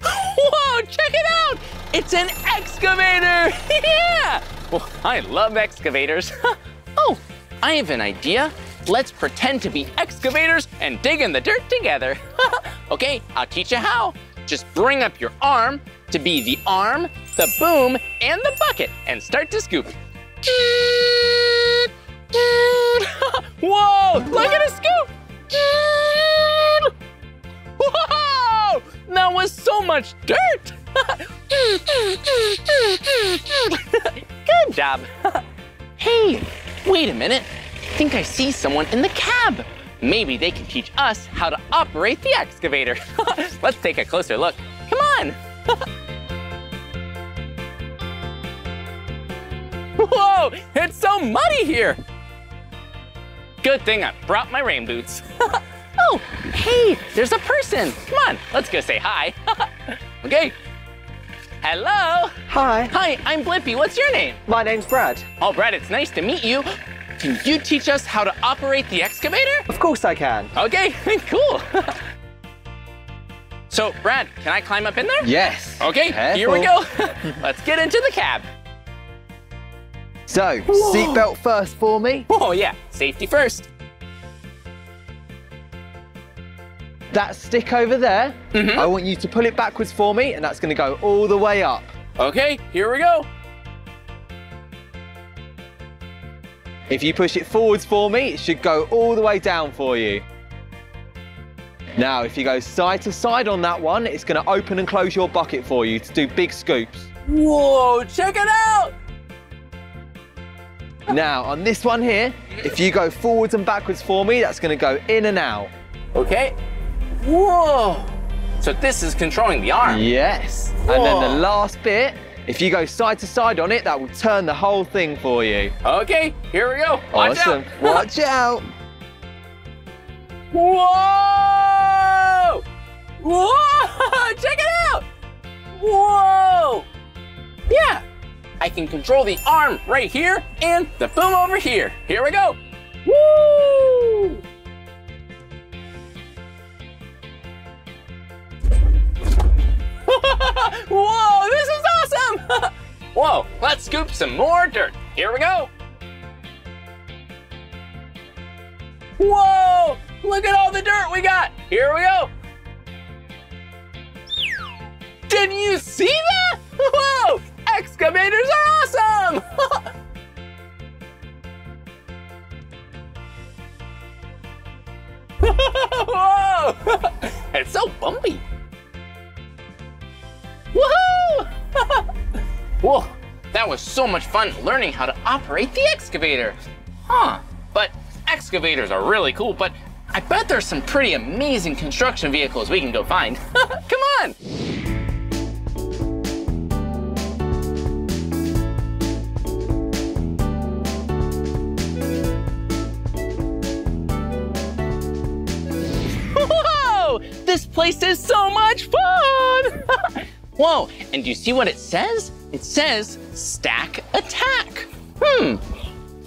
[GASPS] Whoa, check it out! It's an excavator! [LAUGHS] yeah! Well, I love excavators. [LAUGHS] oh, I have an idea. Let's pretend to be excavators and dig in the dirt together. [LAUGHS] okay, I'll teach you how. Just bring up your arm to be the arm, the boom, and the bucket and start to scoop. [LAUGHS] Whoa, look at a scoop! [LAUGHS] Whoa, that was so much dirt! Good job. hey, wait a minute. I think I see someone in the cab. Maybe they can teach us how to operate the excavator. [LAUGHS] Let's take a closer look. Come on. [LAUGHS] Whoa, it's so muddy here. Good thing I brought my rain boots. [LAUGHS] oh, hey, there's a person. Come on, let's go say hi. okay. Hello. Hi. Hi, I'm Blippi. What's your name? My name's Brad. Oh, Brad, it's nice to meet you. Can you teach us how to operate the excavator? Of course I can. Okay, [LAUGHS] cool. so, Brad, can I climb up in there? Yes. Okay, here we go. [LAUGHS] Let's get into the cab. So, seatbelt first for me. Oh, yeah, safety first. That stick over there, mm-hmm. I want you to pull it backwards for me, and that's going to go all the way up. Okay, here we go. If you push it forwards for me, it should go all the way down for you. Now, if you go side to side on that one, it's going to open and close your bucket for you to do big scoops. Whoa, check it out! Now, on this one here, if you go forwards and backwards for me, that's going to go in and out. Okay. Whoa! So this is controlling the arm. Yes. And then the last bit, if you go side to side on it, that will turn the whole thing for you. Okay, here we go. Watch awesome. out. Watch out. Whoa! Whoa! [LAUGHS] Check it out! Whoa! Yeah, I can control the arm right here and the boom over here. Here we go. Woo! Scoop some more dirt. Here we go. Whoa! look at all the dirt we got. Here we go. Did you see that? Whoa! Excavators are awesome! [LAUGHS] Whoa! [LAUGHS] It's so bumpy. Woohoo! [LAUGHS] Whoa, that was so much fun learning how to operate the excavator. Huh, but excavators are really cool, but I bet there's some pretty amazing construction vehicles we can go find. [LAUGHS] Come on! Whoa! This place is so much fun! [LAUGHS] Whoa, and do you see what it says? It says stack attack. Hmm,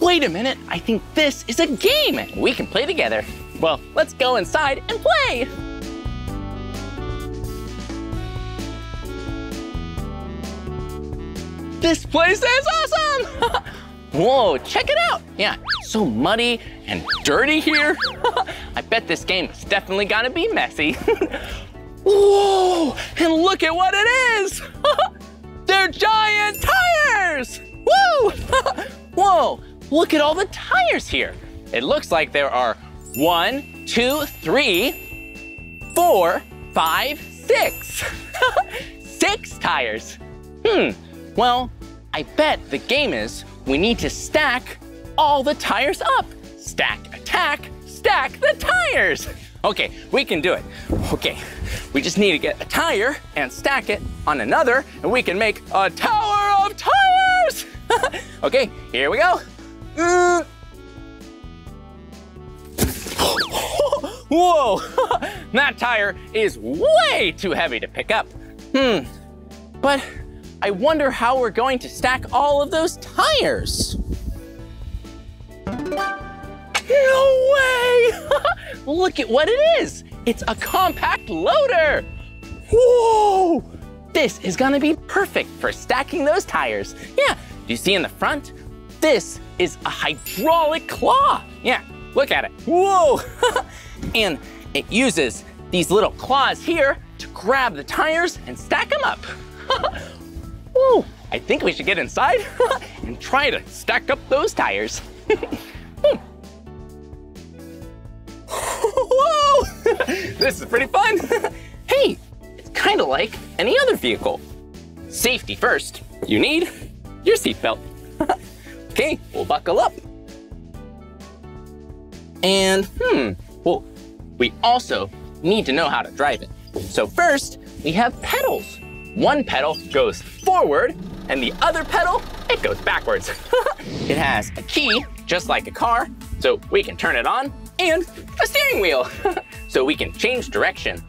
wait a minute, I think this is a game we can play together. Well, let's go inside and play. This place is awesome! [LAUGHS] Whoa, check it out. Yeah, so muddy and dirty here. [LAUGHS] I bet this game is definitely gonna be messy. [LAUGHS] Whoa, and look at what it is. They're giant tires. Woo! [LAUGHS] Whoa, look at all the tires here. It looks like there are one, two, three, four, five, six. [LAUGHS] six tires. Hmm, well, I bet the game is we need to stack all the tires up. Stack, attack, stack the tires. Okay, we can do it. Okay, we just need to get a tire and stack it on another, and we can make a tower of tires. [LAUGHS] okay, here we go. [LAUGHS] Whoa, [LAUGHS] that tire is way too heavy to pick up. Hmm, but I wonder how we're going to stack all of those tires. No way! [LAUGHS] Look at what it is. It's a compact loader. Whoa! This is gonna be perfect for stacking those tires. Yeah, do you see in the front? This is a hydraulic claw. Yeah, look at it. Whoa! [LAUGHS] and it uses these little claws here to grab the tires and stack them up. [LAUGHS] Whoa, I think we should get inside and try to stack up those tires. Hmm. Whoa! [LAUGHS] this is pretty fun. [LAUGHS] hey, it's kind of like any other vehicle. Safety first. You need your seatbelt. [LAUGHS] okay, we'll buckle up. And hmm, well, we also need to know how to drive it. So first, we have pedals. One pedal goes forward, and the other pedal, it goes backwards. it has a key, just like a car, so we can turn it on, and a steering wheel, [LAUGHS] so we can change direction.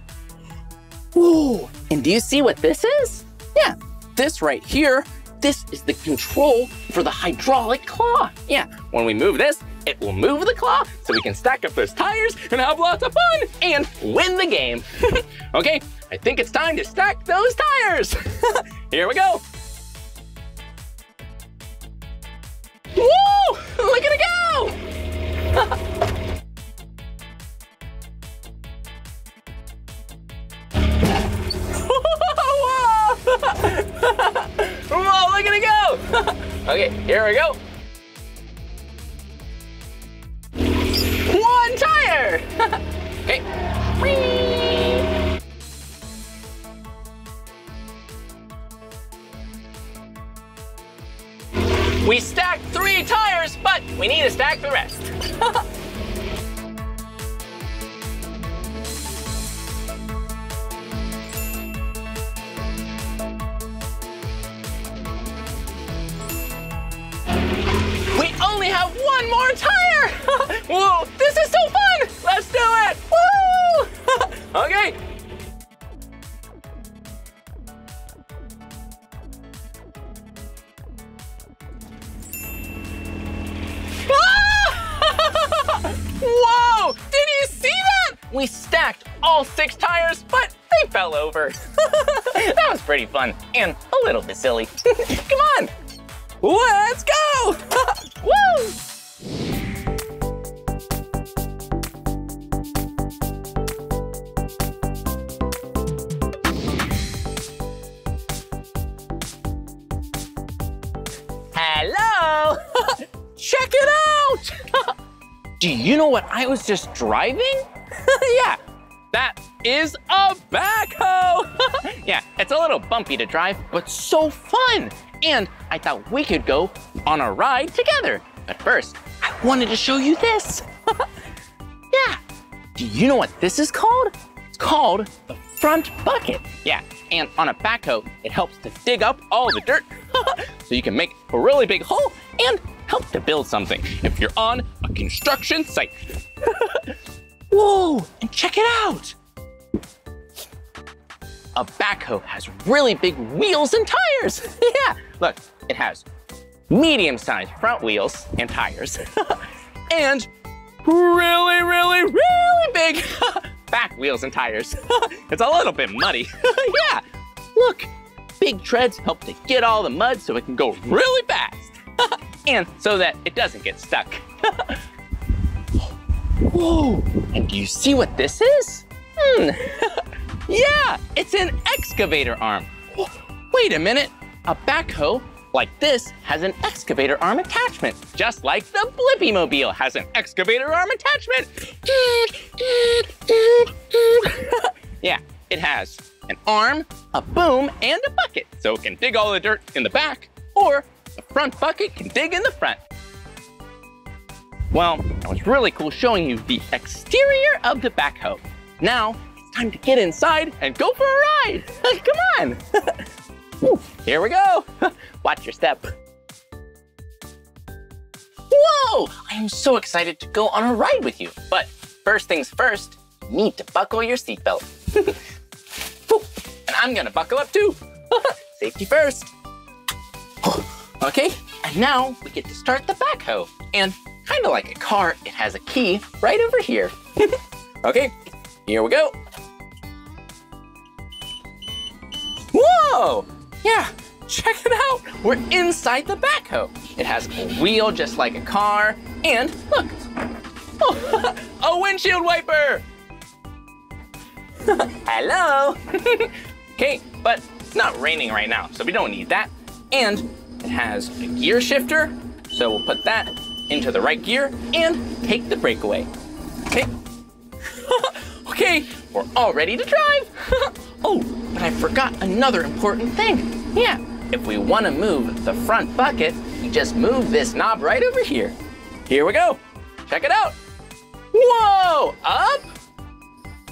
Whoa, and do you see what this is? Yeah, this right here, this is the control for the hydraulic claw. Yeah, when we move this, it will move the claw so we can stack up those tires and have lots of fun and win the game. [LAUGHS] okay, I think it's time to stack those tires. [LAUGHS] Here we go. Here we go. Driving? [LAUGHS] yeah, that is a backhoe! [LAUGHS] yeah, it's a little bumpy to drive, but so fun! And I thought we could go on a ride together. But first, I wanted to show you this. [LAUGHS] yeah, do you know what this is called? It's called the front bucket. Yeah, and on a backhoe, it helps to dig up all the dirt so you can make a really big hole and help to build something if you're on a construction site. [LAUGHS] Whoa, and check it out. A backhoe has really big wheels and tires. [LAUGHS] yeah, look, it has medium-sized front wheels and tires [LAUGHS] and really, really, really big back wheels and tires. it's a little bit muddy. yeah, look, big treads help to get all the mud so it can go really fast. and so that it doesn't get stuck. Whoa, and do you see what this is? Hmm, [LAUGHS] yeah, it's an excavator arm. Wait a minute, a backhoe like this has an excavator arm attachment, just like the Blippi Mobile has an excavator arm attachment. [LAUGHS] yeah, it has an arm, a boom, and a bucket, so it can dig all the dirt in the back, or the front bucket can dig in the front. Well, that was really cool showing you the exterior of the backhoe. Now, it's time to get inside and go for a ride. [LAUGHS] Come on. [LAUGHS] Here we go. [LAUGHS] Watch your step. Whoa! I am so excited to go on a ride with you. But first things first, you need to buckle your seatbelt. And I'm gonna buckle up too. Safety first. [GASPS] Okay, and now we get to start the backhoe. And kind of like a car, it has a key right over here. [LAUGHS] okay, here we go. Whoa! Yeah, check it out. We're inside the backhoe. It has a wheel just like a car, and look, oh, [LAUGHS] a windshield wiper. [LAUGHS] Hello. okay, but it's not raining right now, so we don't need that. And it has a gear shifter, so we'll put that into the right gear and take the brake away. Okay. [LAUGHS] okay, we're all ready to drive. [LAUGHS] oh, but I forgot another important thing. Yeah, if we want to move the front bucket, we just move this knob right over here. Here we go. Check it out. Whoa, up,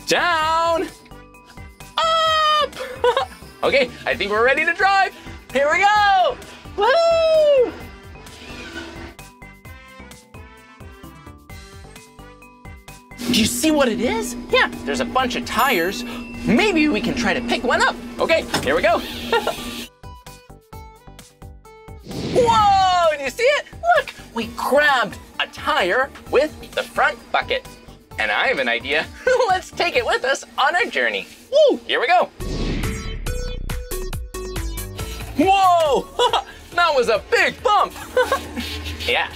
down, up. [LAUGHS] okay, I think we're ready to drive. Here we go. Woo! Do you see what it is? Yeah, there's a bunch of tires. Maybe we can try to pick one up. Okay, here we go. [LAUGHS] Whoa, do you see it? Look, we grabbed a tire with the front bucket. And I have an idea. [LAUGHS] Let's take it with us on our journey. Woo, here we go. Whoa, [LAUGHS] that was a big bump. yeah,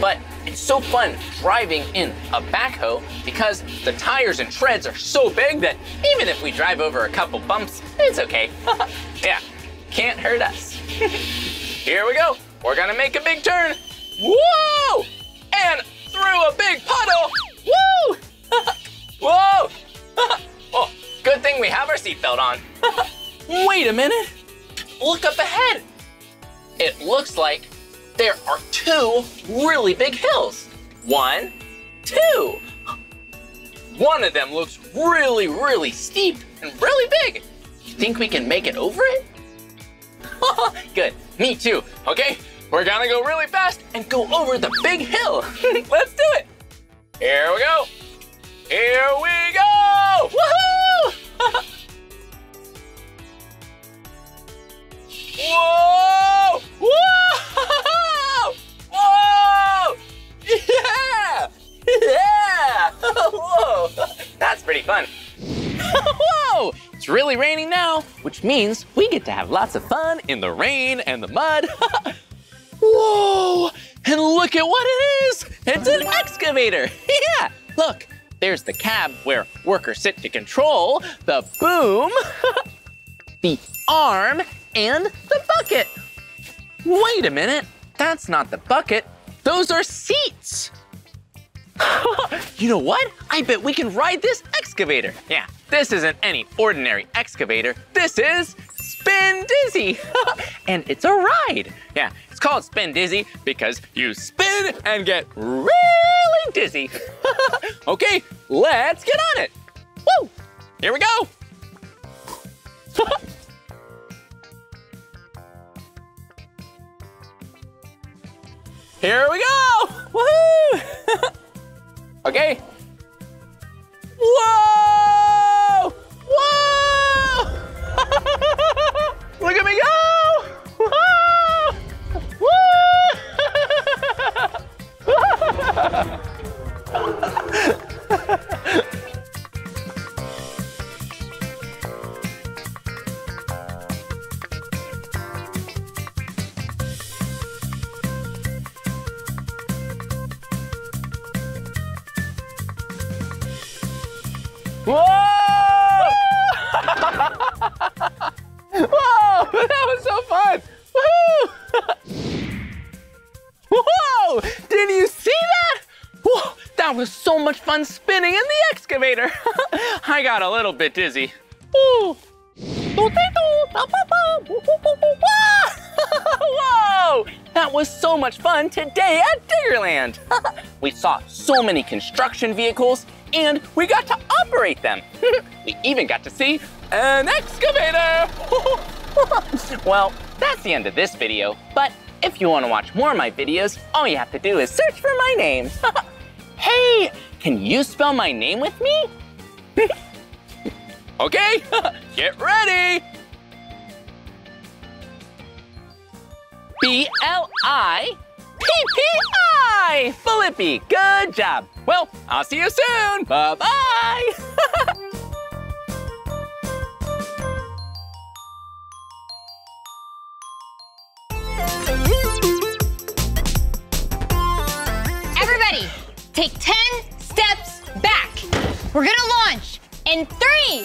but it's so fun driving in a backhoe because the tires and treads are so big that even if we drive over a couple bumps, it's okay. [LAUGHS] yeah, can't hurt us. [LAUGHS] Here we go. We're gonna make a big turn. Whoa! And through a big puddle. Woo! [LAUGHS] Whoa! oh, good thing we have our seatbelt on. Wait a minute. Look up ahead. It looks like there are two really big hills. One, two. One of them looks really, really steep and really big. You think we can make it over it? [LAUGHS] Good, me too, okay? We're gonna go really fast and go over the big hill. [LAUGHS] Let's do it. Here we go. Here we go. Woohoo! [LAUGHS] Whoa! Whoa! Yeah! [LAUGHS] Yeah! [LAUGHS] Whoa! [LAUGHS] That's pretty fun. Whoa! It's really raining now, which means we get to have lots of fun in the rain and the mud. Whoa! And look at what it is! It's an excavator! Yeah! Look, there's the cab where workers sit to control, the boom, the arm, and the bucket. Wait a minute, that's not the bucket, those are seats. [LAUGHS] you know what? I bet we can ride this excavator. Yeah, this isn't any ordinary excavator. This is Spin Dizzy. [LAUGHS] and it's a ride. Yeah, it's called Spin Dizzy because you spin and get really dizzy. [LAUGHS] okay, let's get on it. Woo! Here we go. Here we go! Woohoo! [LAUGHS] okay. Whoa! Whoa! [LAUGHS] Look at me go! Woo! [LAUGHS] Whoa! [LAUGHS] Whoa! That was so fun! [LAUGHS] Whoa! Did you see that? Whoa! That was so much fun spinning in the excavator. [LAUGHS] I got a little bit dizzy. Whoa! That was so much fun today at Diggerland. we saw so many construction vehicles and we got to operate them. [LAUGHS] we even got to see an excavator. [LAUGHS] well, that's the end of this video, but if you want to watch more of my videos, all you have to do is search for my name. [LAUGHS] hey, can you spell my name with me? okay, get ready. B-L-I P-P-I! Blippi, good job. Well, I'll see you soon. Bye-bye. [LAUGHS] Everybody, take 10 steps back. We're gonna launch in three,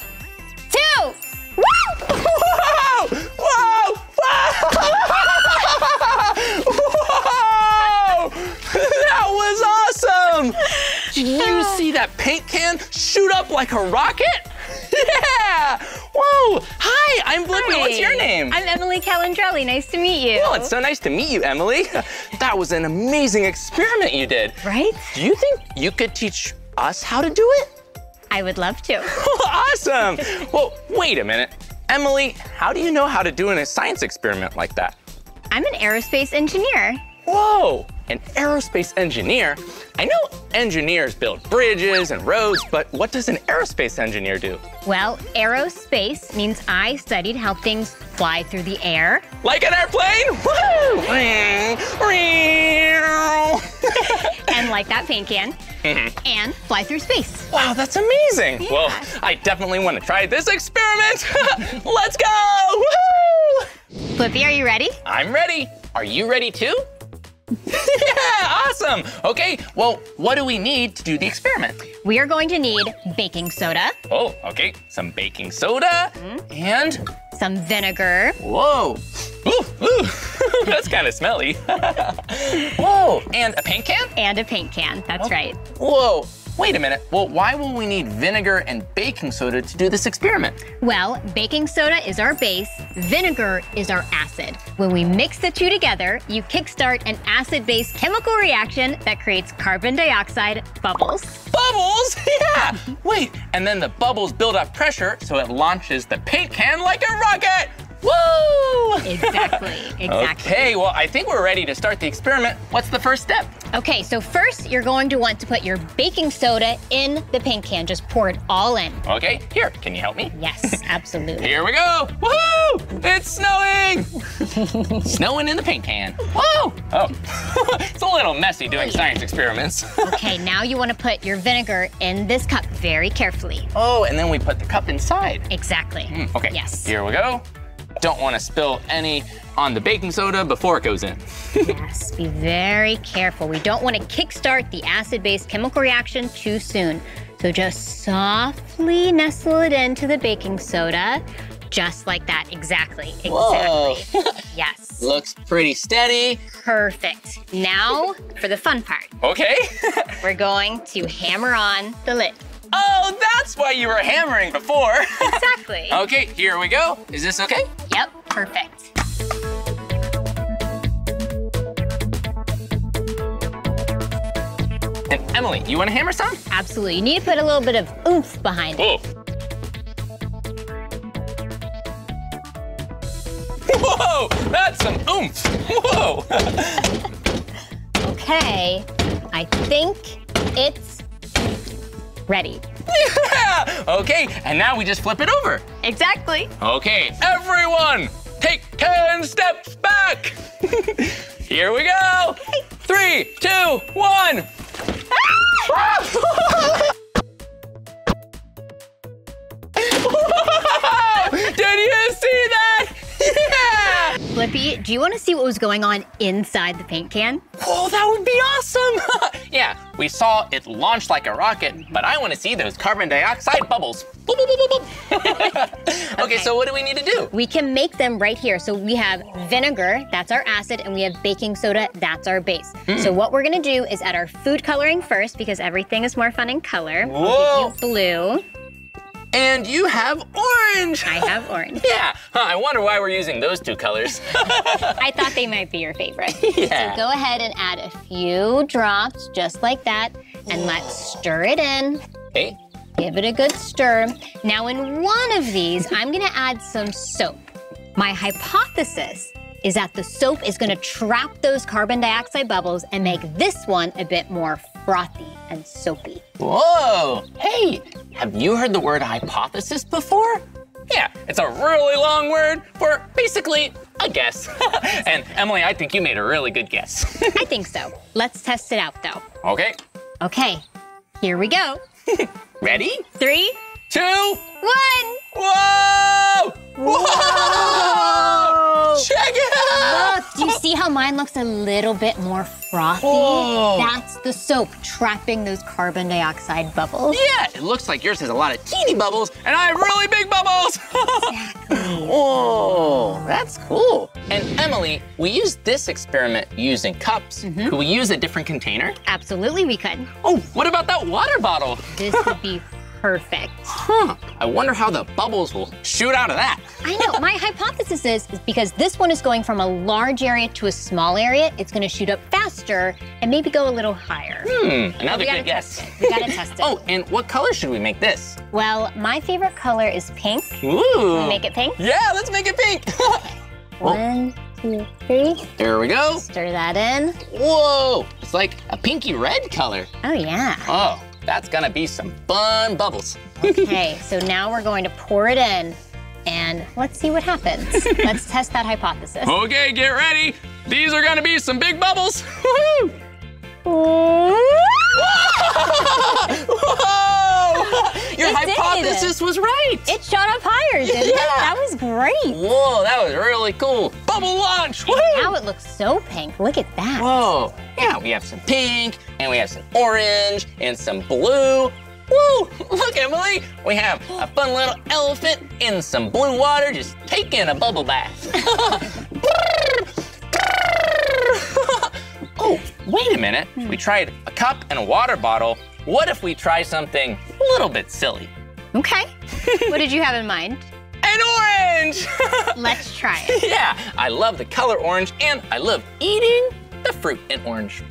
two, woo! [LAUGHS] Whoa! Whoa! Whoa! [LAUGHS] That was awesome! [LAUGHS] Did you see that paint can shoot up like a rocket? [LAUGHS] Yeah! Whoa! Hi, I'm Blippi. What's your name? I'm Emily Calandrelli. Nice to meet you. Well, it's so nice to meet you, Emily. [LAUGHS] That was an amazing experiment you did. Right? Do you think you could teach us how to do it? I would love to. awesome! Well, wait a minute. Emily, how do you know how to do a science experiment like that? I'm an aerospace engineer. Whoa, an aerospace engineer? I know engineers build bridges and roads, but what does an aerospace engineer do? Well, aerospace means I studied how things fly through the air. Like an airplane? Woo! [LAUGHS] and like that paint can. Mm-hmm. and fly through space. Wow, that's amazing. Yeah. Well, I definitely want to try this experiment. [LAUGHS] Let's go! Woo! Blippi, are you ready? I'm ready. Are you ready too? Yeah, awesome. Okay, well, what do we need to do the experiment? We are going to need baking soda. Oh, okay. Some baking soda mm-hmm. and some vinegar. Whoa. Ooh, ooh. [LAUGHS] That's kind of smelly. [LAUGHS] Whoa, and a paint can? And a paint can, that's oh. right. Whoa, wait a minute. Well, why will we need vinegar and baking soda to do this experiment? Well, baking soda is our base, vinegar is our acid. When we mix the two together, you kickstart an acid-base chemical reaction that creates carbon dioxide bubbles. Bubbles? [LAUGHS] Yeah! Wait, and then the bubbles build up pressure so it launches the paint can like a rocket! Woo! Exactly, [LAUGHS] exactly. Okay, well, I think we're ready to start the experiment. What's the first step? Okay, so first you're going to want to put your baking soda in the paint can. Just pour it all in. Okay, here, can you help me? Yes, [LAUGHS] absolutely. Here we go! Woohoo! It's snowing! [LAUGHS] snowing in the paint can. Whoa! Oh, it's a little messy doing science experiments. okay, now you want to put your vinegar in this cup very carefully. oh, and then we put the cup inside. Exactly. Mm, okay, Yes. here we go. Don't want to spill any on the baking soda before it goes in. yes, be very careful. We don't want to kickstart the acid-base chemical reaction too soon. So just softly nestle it into the baking soda, just like that. Exactly, Whoa. exactly. [LAUGHS] yes. Looks pretty steady. Perfect. Now for the fun part. Okay. [LAUGHS] We're going to hammer on the lid. Oh, that's why you were hammering before. [LAUGHS] Exactly. okay, here we go. Is this okay? Yep, perfect. And Emily, you want to hammer some? Absolutely. You need to put a little bit of oomph behind it. Whoa. Whoa, that's some oomph. Whoa. [LAUGHS] Okay, I think it's ready. Yeah. [LAUGHS] Okay, and now we just flip it over. Exactly. Okay, everyone, take 10 steps back. [LAUGHS] Here we go. Three, two, one. [LAUGHS] Did you see that? Yeah! Blippi, do you want to see what was going on inside the paint can? Oh, that would be awesome! [LAUGHS] yeah, we saw it launch like a rocket, but I want to see those carbon dioxide bubbles. Boop, boop, boop, boop, boop. [LAUGHS] okay, so what do we need to do? We can make them right here. So we have vinegar, that's our acid, and we have baking soda, that's our base. Hmm. So what we're gonna do is add our food coloring first because everything is more fun in color. Whoa. We'll give you blue. And you have orange. I have orange. [LAUGHS] yeah, huh, I wonder why we're using those two colors. [LAUGHS] I thought they might be your favorite. [LAUGHS] Yeah. So go ahead and add a few drops, just like that, and let's stir it in. Okay. Give it a good stir. Now in one of these, I'm gonna add some soap. My hypothesis is that the soap is gonna trap those carbon dioxide bubbles and make this one a bit more frothy and soapy. Whoa! Hey, have you heard the word hypothesis before? Yeah, it's a really long word for basically a guess. [LAUGHS] and Emily, I think you made a really good guess. [LAUGHS] I think so. Let's test it out though. okay, Okay, here we go. [LAUGHS] ready? Three, Two, one. whoa! Whoa! Check it out! Look, do you see how mine looks a little bit more frothy? Whoa. That's the soap trapping those carbon dioxide bubbles. Yeah, it looks like yours has a lot of teeny bubbles, and I have really big bubbles. [LAUGHS] exactly. Whoa, that's cool. And Emily, we used this experiment using cups. Mm-hmm. Could we use a different container? Absolutely, we could. Oh, what about that water bottle? This would be perfect. Huh, I wonder how the bubbles will shoot out of that. I know. [LAUGHS] My hypothesis is, is because this one is going from a large area to a small area, it's going to shoot up faster and maybe go a little higher. Hmm, another We good guess. test it. We gotta test [LAUGHS] it. Oh, and what color should we make this? Well, my favorite color is pink. Ooh. Can we make it pink? Yeah, let's make it pink. [LAUGHS] One, two, three. there we go. Stir that in. Whoa, it's like a pinky red color. Oh, yeah. Oh, that's gonna be some fun bubbles. Okay, [LAUGHS] so now we're going to pour it in and let's see what happens. [LAUGHS] let's test that hypothesis. Okay, get ready. These are gonna be some big bubbles. [LAUGHS] Woohoo! Whoa! [LAUGHS] Your It did. hypothesis was right. It shot up higher, didn't it? That was great. Whoa, that was really cool. Bubble launch. Now it looks so pink. Look at that. Whoa. Yeah, we have some pink, and we have some orange, and some blue. Woo! [LAUGHS] Look, Emily, we have a fun little elephant in some blue water just taking a bubble bath. [LAUGHS] minute. We hmm. tried a cup and a water bottle. What if we try something a little bit silly? Okay. [LAUGHS] what did you have in mind? An orange! [LAUGHS] Let's try it. [LAUGHS] yeah, I love the color orange and I love eating the fruit in orange.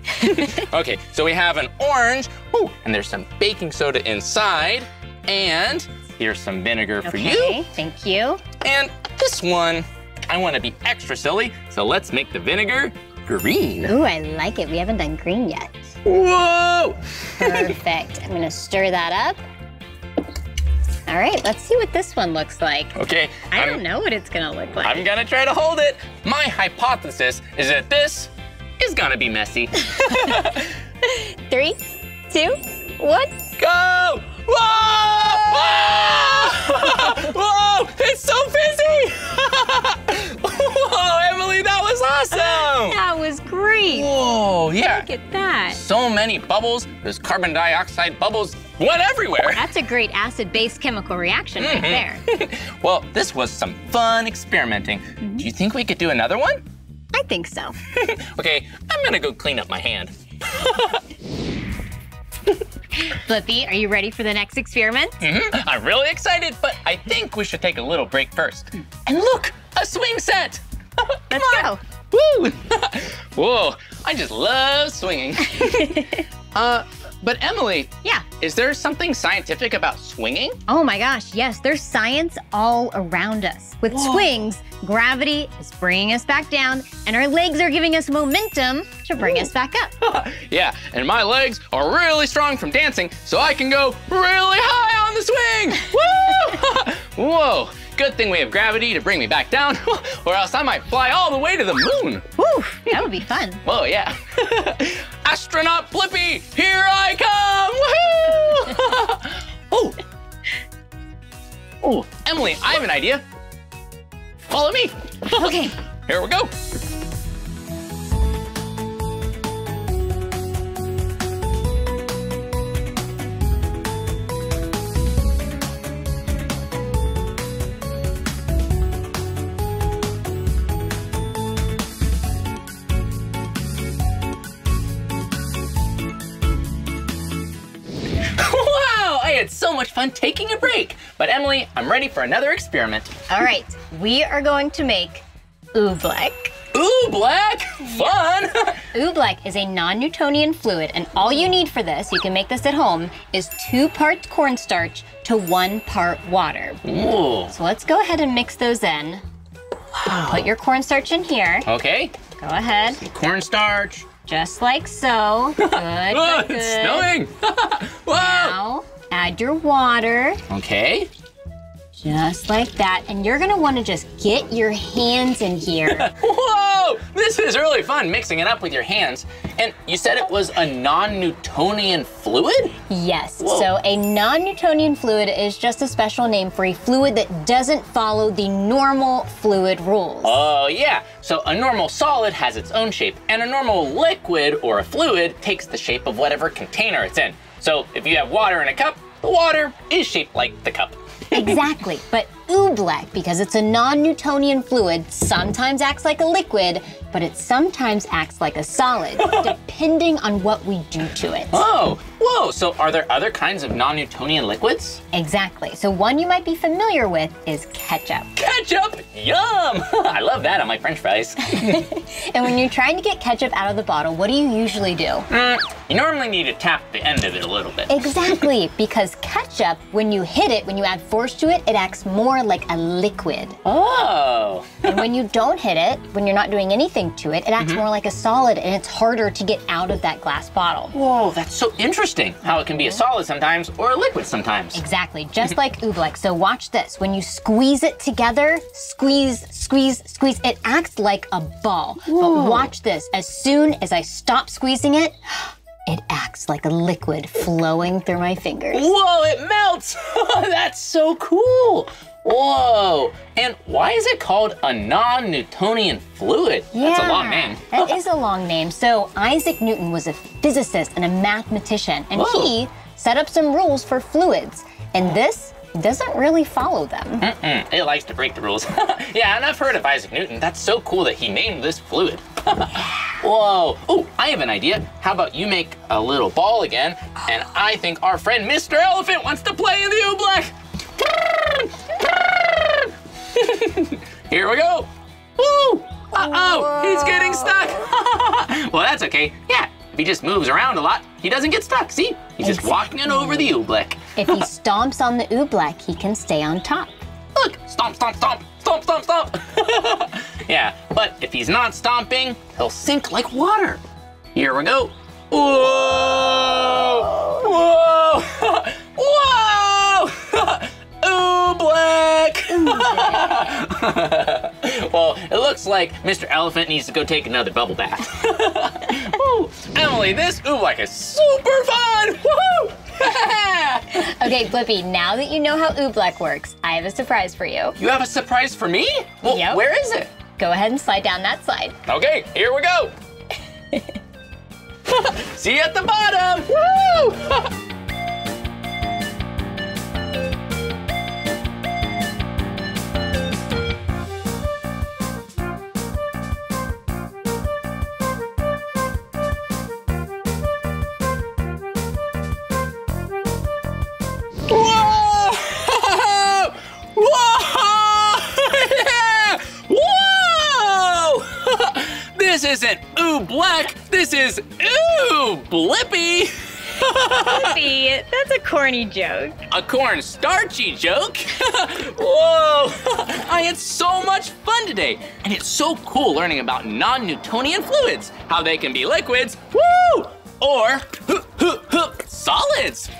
okay, so we have an orange, ooh, and there's some baking soda inside, and here's some vinegar for you. Okay, thank you. And this one, I wanna be extra silly, so let's make the vinegar green. Ooh, I like it. We haven't done green yet. Whoa! [LAUGHS] Perfect. I'm gonna stir that up. All right, let's see what this one looks like. Okay, I I'm- don't know what it's gonna look like. I'm gonna try to hold it. My hypothesis is that this is gonna be messy. [LAUGHS] [LAUGHS] Three, two, one. Go! Whoa! [LAUGHS] Whoa! Whoa! It's so busy! [LAUGHS] Whoa, Emily, that was awesome! That was great. Whoa, yeah. Look at that. So many bubbles. There's carbon dioxide bubbles went everywhere. That's a great acid-base chemical reaction right Mhm. there. [LAUGHS] well, this was some fun experimenting. Do you think we could do another one? I think so. Okay, I'm gonna go clean up my hand. Blippi, are you ready for the next experiment? Mhm, I'm really excited, but I think we should take a little break first. And look, a swing set. [LAUGHS] Let's go. Woo! [LAUGHS] Whoa, I just love swinging. [LAUGHS] uh, but Emily. Yeah. Is there something scientific about swinging? Oh my gosh, yes, there's science all around us. With Whoa. swings, gravity is bringing us back down, and our legs are giving us momentum to bring us back up. [LAUGHS] Yeah, and my legs are really strong from dancing, so I can go really high on the swing. [LAUGHS] Woo! [LAUGHS] Whoa, good thing we have gravity to bring me back down, [LAUGHS] or else I might fly all the way to the moon. That would be fun. [LAUGHS] Whoa, yeah. [LAUGHS] Astronaut Blippi, here I come! Woohoo! oh. Oh, Emily, I have an idea. Follow me. Okay. Here we go. So much fun taking a break. But Emily, I'm ready for another experiment. All right, we are going to make oobleck. Oobleck? Fun! [LAUGHS] Oobleck is a non-Newtonian fluid, and all you need for this, you can make this at home, is two parts cornstarch to one part water. Ooh. So let's go ahead and mix those in. Wow. Put your cornstarch in here. Okay. Go ahead. Cornstarch. Just like so. [LAUGHS] Good, Oh, good, it's snowing. [LAUGHS] Whoa. Now, add your water. Okay. Just like that. And you're gonna wanna just get your hands in here. [LAUGHS] Whoa! This is really fun mixing it up with your hands. And you said it was a non-Newtonian fluid? Yes. Whoa. So a non-Newtonian fluid is just a special name for a fluid that doesn't follow the normal fluid rules. Oh, yeah. So a normal solid has its own shape, and a normal liquid or a fluid takes the shape of whatever container it's in. So if you have water in a cup, the water is shaped like the cup. exactly. But oobleck, because it's a non-Newtonian fluid, sometimes acts like a liquid, but it sometimes acts like a solid, [LAUGHS] depending on what we do to it. Oh, whoa. So are there other kinds of non-Newtonian liquids? Exactly. So one you might be familiar with is ketchup. Ketchup? Yum! [LAUGHS] I love that on my french fries. [LAUGHS] And when you're trying to get ketchup out of the bottle, what do you usually do? Mm, you normally need to tap the end of it a little bit. Exactly, because ketchup, when you hit it, when you add force to it, it acts more like a liquid. Oh. And when you don't hit it, when you're not doing anything to it, it acts Mhm. more like a solid and it's harder to get out of that glass bottle. Whoa, that's so interesting. How it can be a solid sometimes or a liquid sometimes. Exactly, just like oobleck. So watch this. When you squeeze it together, squeeze, squeeze, squeeze, it acts like a ball. Whoa. But watch this. As soon as I stop squeezing it, it acts like a liquid flowing through my fingers. Whoa, it melts! [LAUGHS] That's so cool! Whoa! And why is it called a non-Newtonian fluid? That's a long name. that is a long name. So Isaac Newton was a physicist and a mathematician, and Whoa. he set up some rules for fluids. And this doesn't really follow them. Mm-mm, it likes to break the rules. [LAUGHS] yeah, and I've heard of Isaac Newton. That's so cool that he named this fluid. [LAUGHS] Whoa. Oh, I have an idea. How about you make a little ball again, and I think our friend Mr. Elephant wants to play in the oobleck. [LAUGHS] Here we go. Woo! Uh-oh, he's getting stuck. [LAUGHS] well, that's okay. Yeah, if he just moves around a lot, he doesn't get stuck. See? He's just walking it over the oobleck. If he stomps on the oobleck, he can stay on top. Look, stomp, stomp, stomp, stomp, stomp, stomp. [LAUGHS] yeah, but if he's not stomping, he'll sink like water. Here we go. Whoa! Whoa! Whoa! Oobleck! [LAUGHS] well, it looks like Mr. Elephant needs to go take another bubble bath. [LAUGHS] Woo! Emily, this ooh oobleck is super fun! Woohoo! [LAUGHS] Okay, Blippi, now that you know how oobleck works, I have a surprise for you. You have a surprise for me? Well, Yep. where is it? Go ahead and slide down that slide. Okay, here we go. See you at the bottom. Woo! This isn't ooh black, this is ooh blippy. Blippi, [LAUGHS] that's a corny joke. A corn starchy joke? [LAUGHS] Whoa! [LAUGHS] I had so much fun today, and it's so cool learning about non-Newtonian fluids, how they can be liquids, woo, or solids.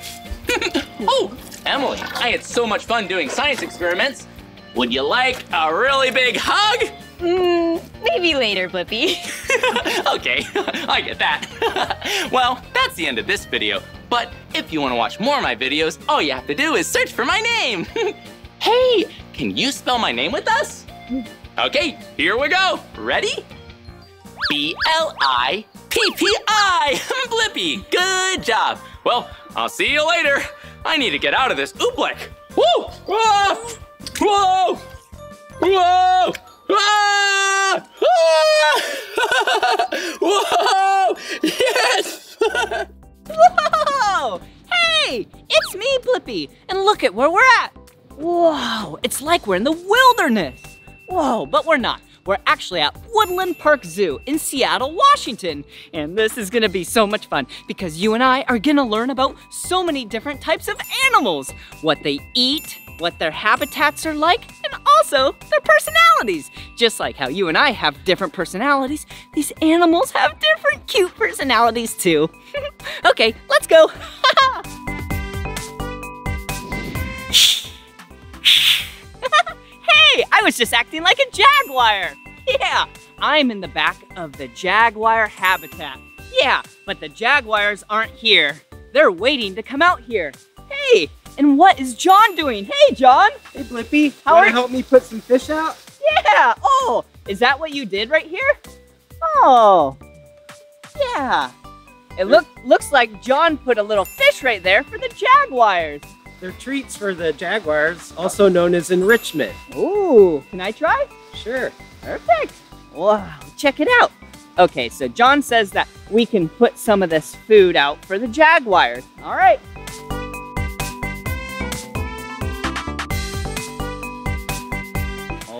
oh, Emily, I had so much fun doing science experiments. Would you like a really big hug? Mm, maybe later, Blippi. [LAUGHS] okay, [LAUGHS] I get that. [LAUGHS] well, that's the end of this video. But if you want to watch more of my videos, all you have to do is search for my name. hey, can you spell my name with us? Okay, here we go. Ready? B-L-I-P-P-I. Blippi, good job. Well, I'll see you later. I need to get out of this oobleck. Woo! Whoa! Whoa! Whoa! Ah! Ah! Whoa! [LAUGHS] Yes! [LAUGHS] Whoa! Hey, it's me, Blippi, and look at where we're at. Whoa, it's like we're in the wilderness. Whoa, but we're not. We're actually at Woodland Park Zoo in Seattle, Washington. And this is gonna be so much fun because you and I are gonna learn about so many different types of animals, what they eat, what their habitats are like, and also their personalities. Just like how you and I have different personalities, these animals have different cute personalities too. [LAUGHS] okay, let's go. [LAUGHS] hey, I was just acting like a jaguar. Yeah, I'm in the back of the jaguar habitat. Yeah, but the jaguars aren't here. They're waiting to come out here. Hey, and what is John doing? Hey, John. Hey, Blippi. How Wanna are- help me put some fish out? Yeah. Oh, is that what you did right here? Oh. Yeah. It look looks like John put a little fish right there for the jaguars. They're treats for the jaguars, also known as enrichment. Ooh, can I try? Sure. Perfect. Wow, check it out. Okay, so John says that we can put some of this food out for the jaguars. All right.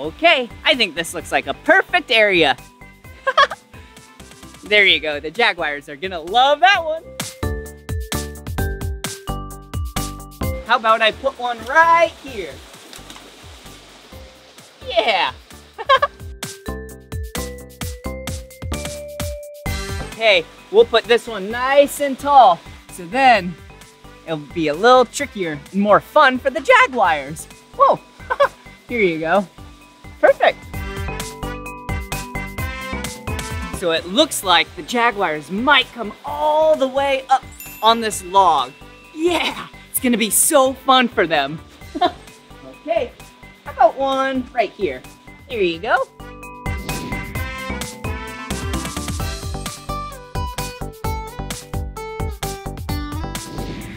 Okay, I think this looks like a perfect area. [LAUGHS] there you go. The jaguars are gonna love that one. How about I put one right here? Yeah. [LAUGHS] okay, we'll put this one nice and tall. So then it'll be a little trickier and more fun for the jaguars. Whoa, [LAUGHS] here you go. Perfect. So it looks like the jaguars might come all the way up on this log. Yeah, it's gonna be so fun for them. [LAUGHS] okay, how about one right here? Here you go.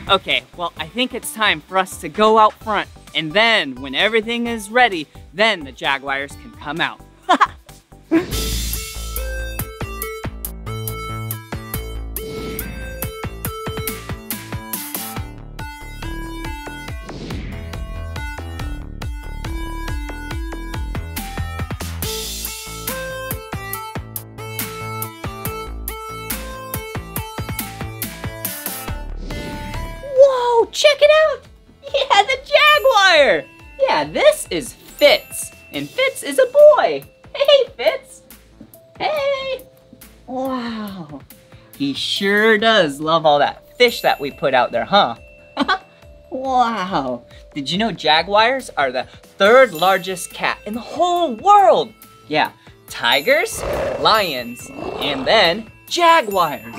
Okay, well, I think it's time for us to go out front. And then, when everything is ready, then the Jaguars can come out. [LAUGHS] Check it out! [LAUGHS] Yeah, the Jaguar! Yeah, this is Fitz. And Fitz is a boy. Hey, Fitz. Hey. Wow. He sure does love all that fish that we put out there, huh? [LAUGHS] wow. Did you know jaguars are the third largest cat in the whole world? Yeah, tigers, lions, and then jaguars.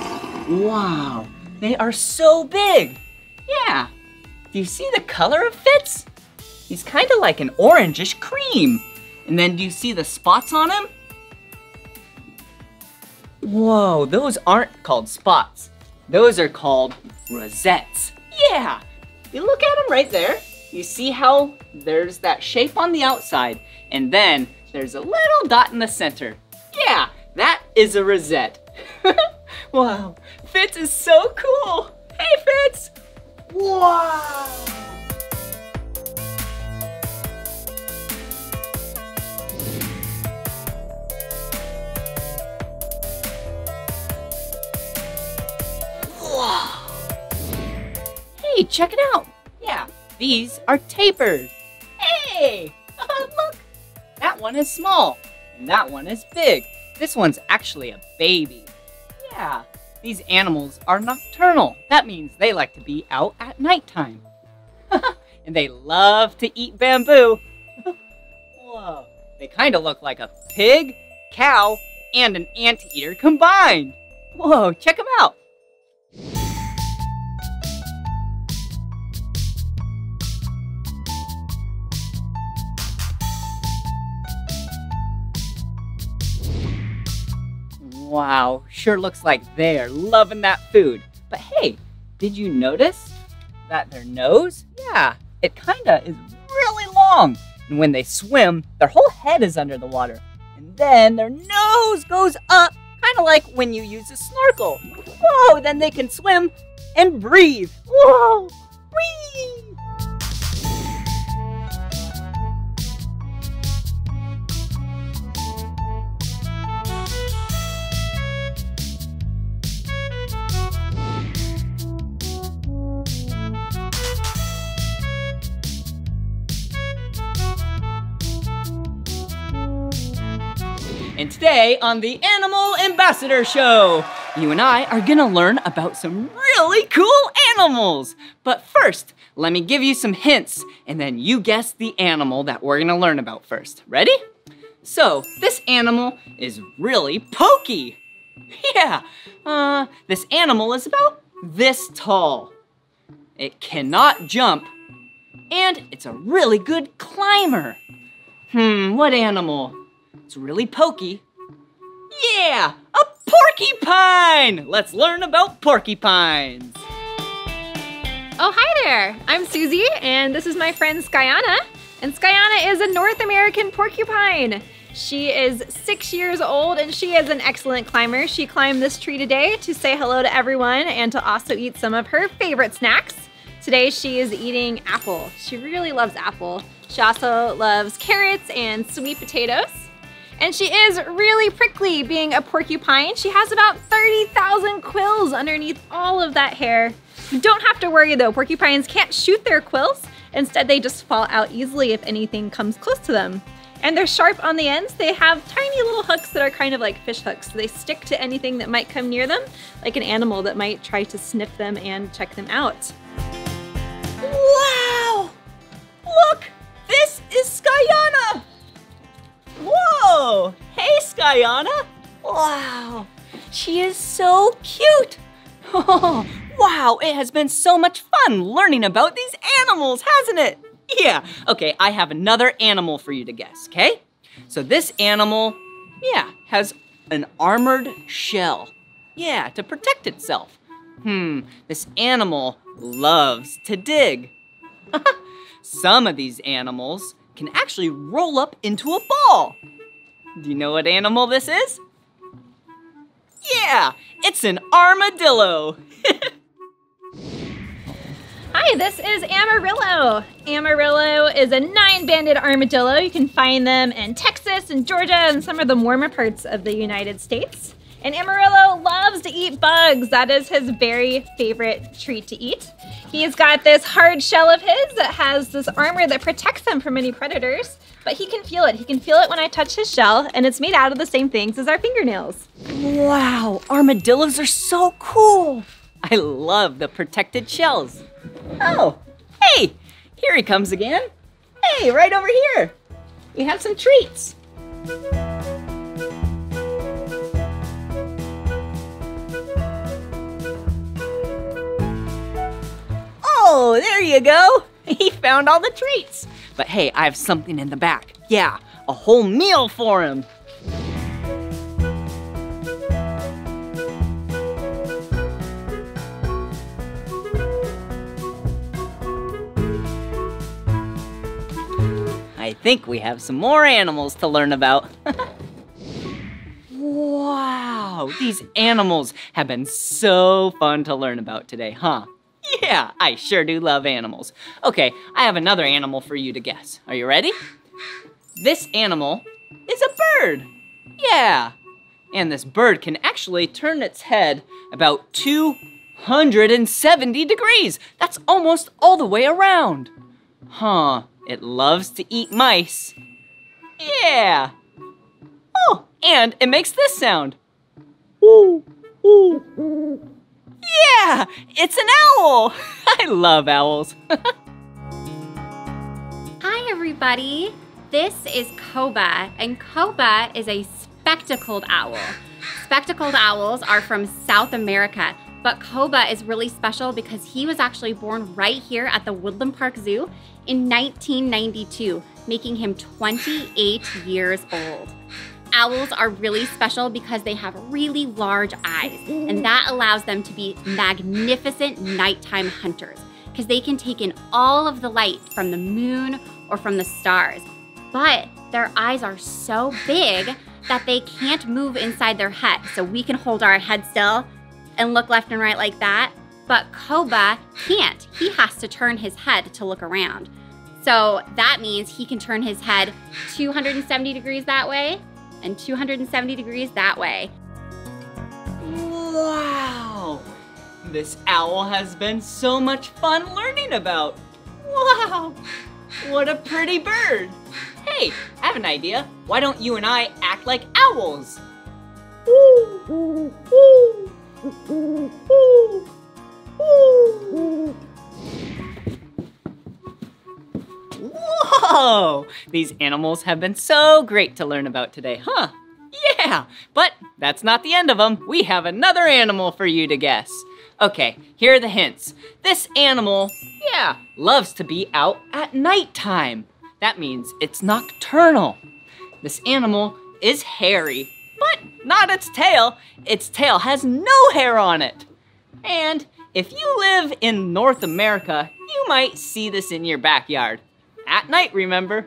Wow, they are so big. Yeah. Do you see the color of Fitz? He's kind of like an orangish cream. And then do you see the spots on him? Whoa, those aren't called spots. Those are called rosettes. Yeah. You look at them right there. You see how there's that shape on the outside, and then there's a little dot in the center. Yeah, that is a rosette. [LAUGHS] wow, Fitz is so cool. Hey, Fitz. Wow! Wow! Hey, check it out. Yeah, these are tapirs. Hey! [LAUGHS] Look! That one is small, and that one is big. This one's actually a baby. Yeah, these animals are nocturnal. That means they like to be out at nighttime. [LAUGHS] and they love to eat bamboo. [LAUGHS] Whoa, they kind of look like a pig, cow, and an anteater combined. Whoa, check them out. Wow, sure looks like they're loving that food. But hey, did you notice that their nose? Yeah, it kinda is really long. And when they swim, their whole head is under the water. And then their nose goes up, kinda like when you use a snorkel. Whoa, then they can swim and breathe. Whoa, whee! And today on the Animal Ambassador Show, you and I are gonna learn about some really cool animals. But first, let me give you some hints, and then you guess the animal that we're gonna learn about first. Ready? So, this animal is really pokey. [LAUGHS] Yeah, uh, this animal is about this tall. It cannot jump, and it's a really good climber. Hmm, what animal? It's really pokey. Yeah, a porcupine! Let's learn about porcupines. Oh, hi there. I'm Susie, and this is my friend Skyana. And Skyana is a North American porcupine. She is six years old and she is an excellent climber. She climbed this tree today to say hello to everyone and to also eat some of her favorite snacks. Today she is eating apple. She really loves apple. She also loves carrots and sweet potatoes. And she is really prickly being a porcupine. She has about 30,000 quills underneath all of that hair. You don't have to worry though, porcupines can't shoot their quills. Instead, they just fall out easily if anything comes close to them. And they're sharp on the ends. They have tiny little hooks that are kind of like fish hooks. So they stick to anything that might come near them, like an animal that might try to sniff them and check them out. Wow! Look, this is Skyana! Whoa! Hey, Skyana! Wow, she is so cute! Oh, [LAUGHS] wow, it has been so much fun learning about these animals, hasn't it? Yeah, okay, I have another animal for you to guess, okay? So this animal, yeah, has an armored shell. Yeah, to protect itself. Hmm, this animal loves to dig. [LAUGHS] Some of these animals can actually roll up into a ball. Do you know what animal this is? Yeah, it's an armadillo. [LAUGHS] Hi, this is Amarillo. Amarillo is a nine-banded armadillo. You can find them in Texas and Georgia and some of the warmer parts of the United States. And Amarillo loves to eat bugs. That is his very favorite treat to eat. He's got this hard shell of his that has this armor that protects him from any predators, but he can feel it. He can feel it when I touch his shell, and it's made out of the same things as our fingernails. Wow, armadillos are so cool. I love the protected shells. Oh, hey, here he comes again. Hey, right over here. We have some treats. Oh, there you go. [LAUGHS] He found all the treats. But hey, I have something in the back. Yeah, a whole meal for him. I think we have some more animals to learn about. [LAUGHS] wow, these animals have been so fun to learn about today, huh? [LAUGHS] Yeah, I sure do love animals. Okay, I have another animal for you to guess. Are you ready? This animal is a bird. Yeah. And this bird can actually turn its head about 270 degrees. That's almost all the way around. Huh, it loves to eat mice. Yeah. Oh, and it makes this sound. Ooh, ooh. Yeah, it's an owl. [LAUGHS] I love owls. [LAUGHS] Hi, everybody. This is Koba, and Koba is a spectacled owl. Spectacled owls are from South America, but Koba is really special because he was actually born right here at the Woodland Park Zoo in 1992, making him 28 years old. Owls are really special because they have really large eyes, and that allows them to be magnificent nighttime hunters because they can take in all of the light from the moon or from the stars. But their eyes are so big that they can't move inside their head. So we can hold our head still and look left and right like that, but Koba can't. He has to turn his head to look around. So that means he can turn his head 270 degrees that way and 270 degrees that way. Wow! This owl has been so much fun learning about. Wow! What a pretty bird! Hey, I have an idea. Why don't you and I act like owls? Whoa! These animals have been so great to learn about today, huh? Yeah, but that's not the end of them. We have another animal for you to guess. Okay, here are the hints. This animal, yeah, loves to be out at nighttime. That means it's nocturnal. This animal is hairy, but not its tail. Its tail has no hair on it. And if you live in North America, you might see this in your backyard. At night, remember?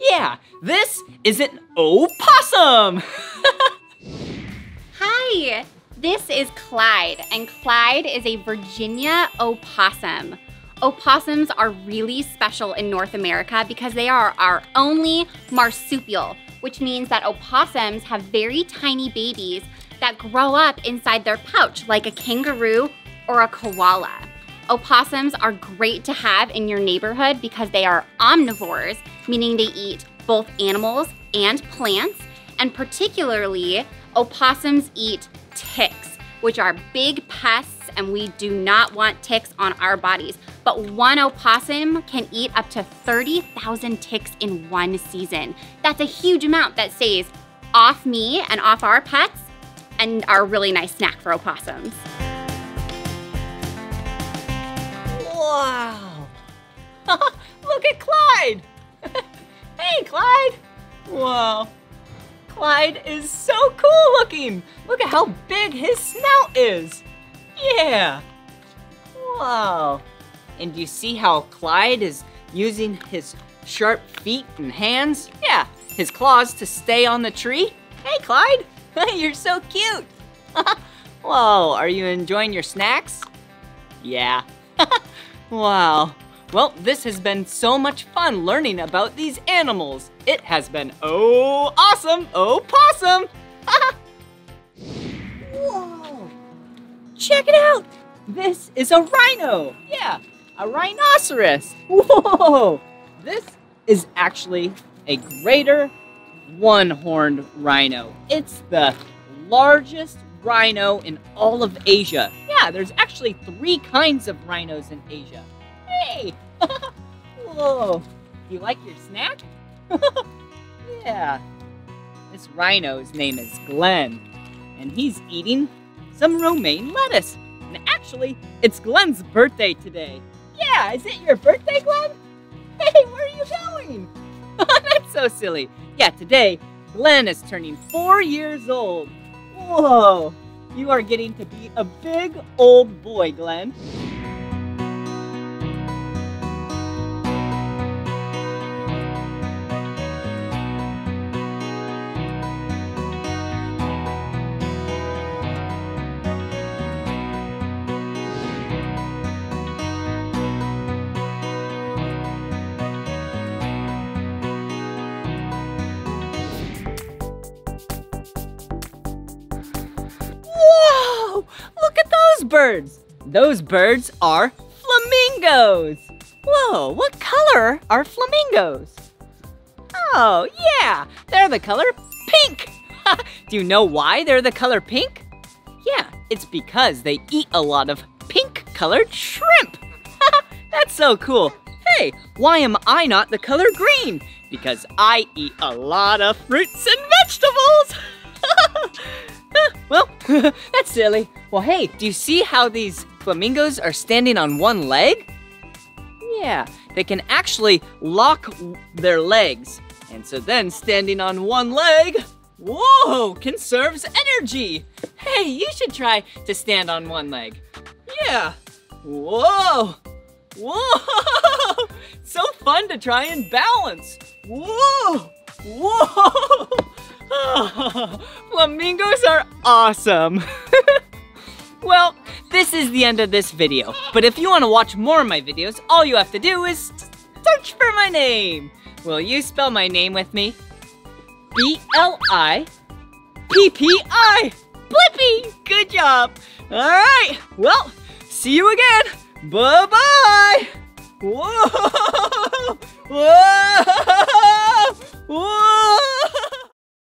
Yeah, this is an opossum. [LAUGHS] Hi, this is Clyde, and Clyde is a Virginia opossum. Opossums are really special in North America because they are our only marsupial, which means that opossums have very tiny babies that grow up inside their pouch like a kangaroo or a koala. Opossums are great to have in your neighborhood because they are omnivores, meaning they eat both animals and plants, and particularly, opossums eat ticks, which are big pests, and we do not want ticks on our bodies. But one opossum can eat up to 30,000 ticks in one season. That's a huge amount that stays off me and off our pets, and are a really nice snack for opossums. Wow! [LAUGHS] Look at Clyde! [LAUGHS] hey, Clyde! Wow. Clyde is so cool looking! Look at how big his snout is! Yeah! Wow! And you see how Clyde is using his sharp feet and hands? Yeah, his claws to stay on the tree. Hey, Clyde! [LAUGHS] You're so cute! Whoa, are you enjoying your snacks? Yeah. Wow. Well, this has been so much fun learning about these animals. It has been oh awesome, oh possum. Whoa. Check it out. This is a rhino. Yeah, a rhinoceros. Whoa. This is actually a greater one-horned rhino. It's the largest rhino in all of Asia. Yeah, there's actually three kinds of rhinos in Asia. Hey! [LAUGHS] Whoa! You like your snack? [LAUGHS] yeah. This rhino's name is Glenn, and he's eating some romaine lettuce. And actually, it's Glenn's birthday today. Yeah, is it your birthday, Glenn? Hey, where are you going? [LAUGHS] That's so silly. Yeah, today, Glenn is turning four years old. Whoa! You are getting to be a big old boy, Glenn. Birds. Those birds are flamingos. Whoa, what color are flamingos? Oh, yeah, they're the color pink. [LAUGHS] Do you know why they're the color pink? Yeah, it's because they eat a lot of pink colored shrimp. [LAUGHS] That's so cool. Hey, why am I not the color green? Because I eat a lot of fruits and vegetables. [LAUGHS] well, [LAUGHS] that's silly. Well, hey, do you see how these flamingos are standing on one leg? Yeah, they can actually lock their legs. And so then standing on one leg, whoa, conserves energy. Hey, you should try to stand on one leg. Yeah. Whoa. Whoa. [LAUGHS] So fun to try and balance. Whoa. Whoa. [LAUGHS] [LAUGHS] Flamingos are awesome. [LAUGHS] well, this is the end of this video. But if you want to watch more of my videos, all you have to do is search for my name. Will you spell my name with me? B-L-I-P-P-I. Blippi! Good job. All right. Well, see you again. Bye-bye. Whoa! [LAUGHS] Whoa!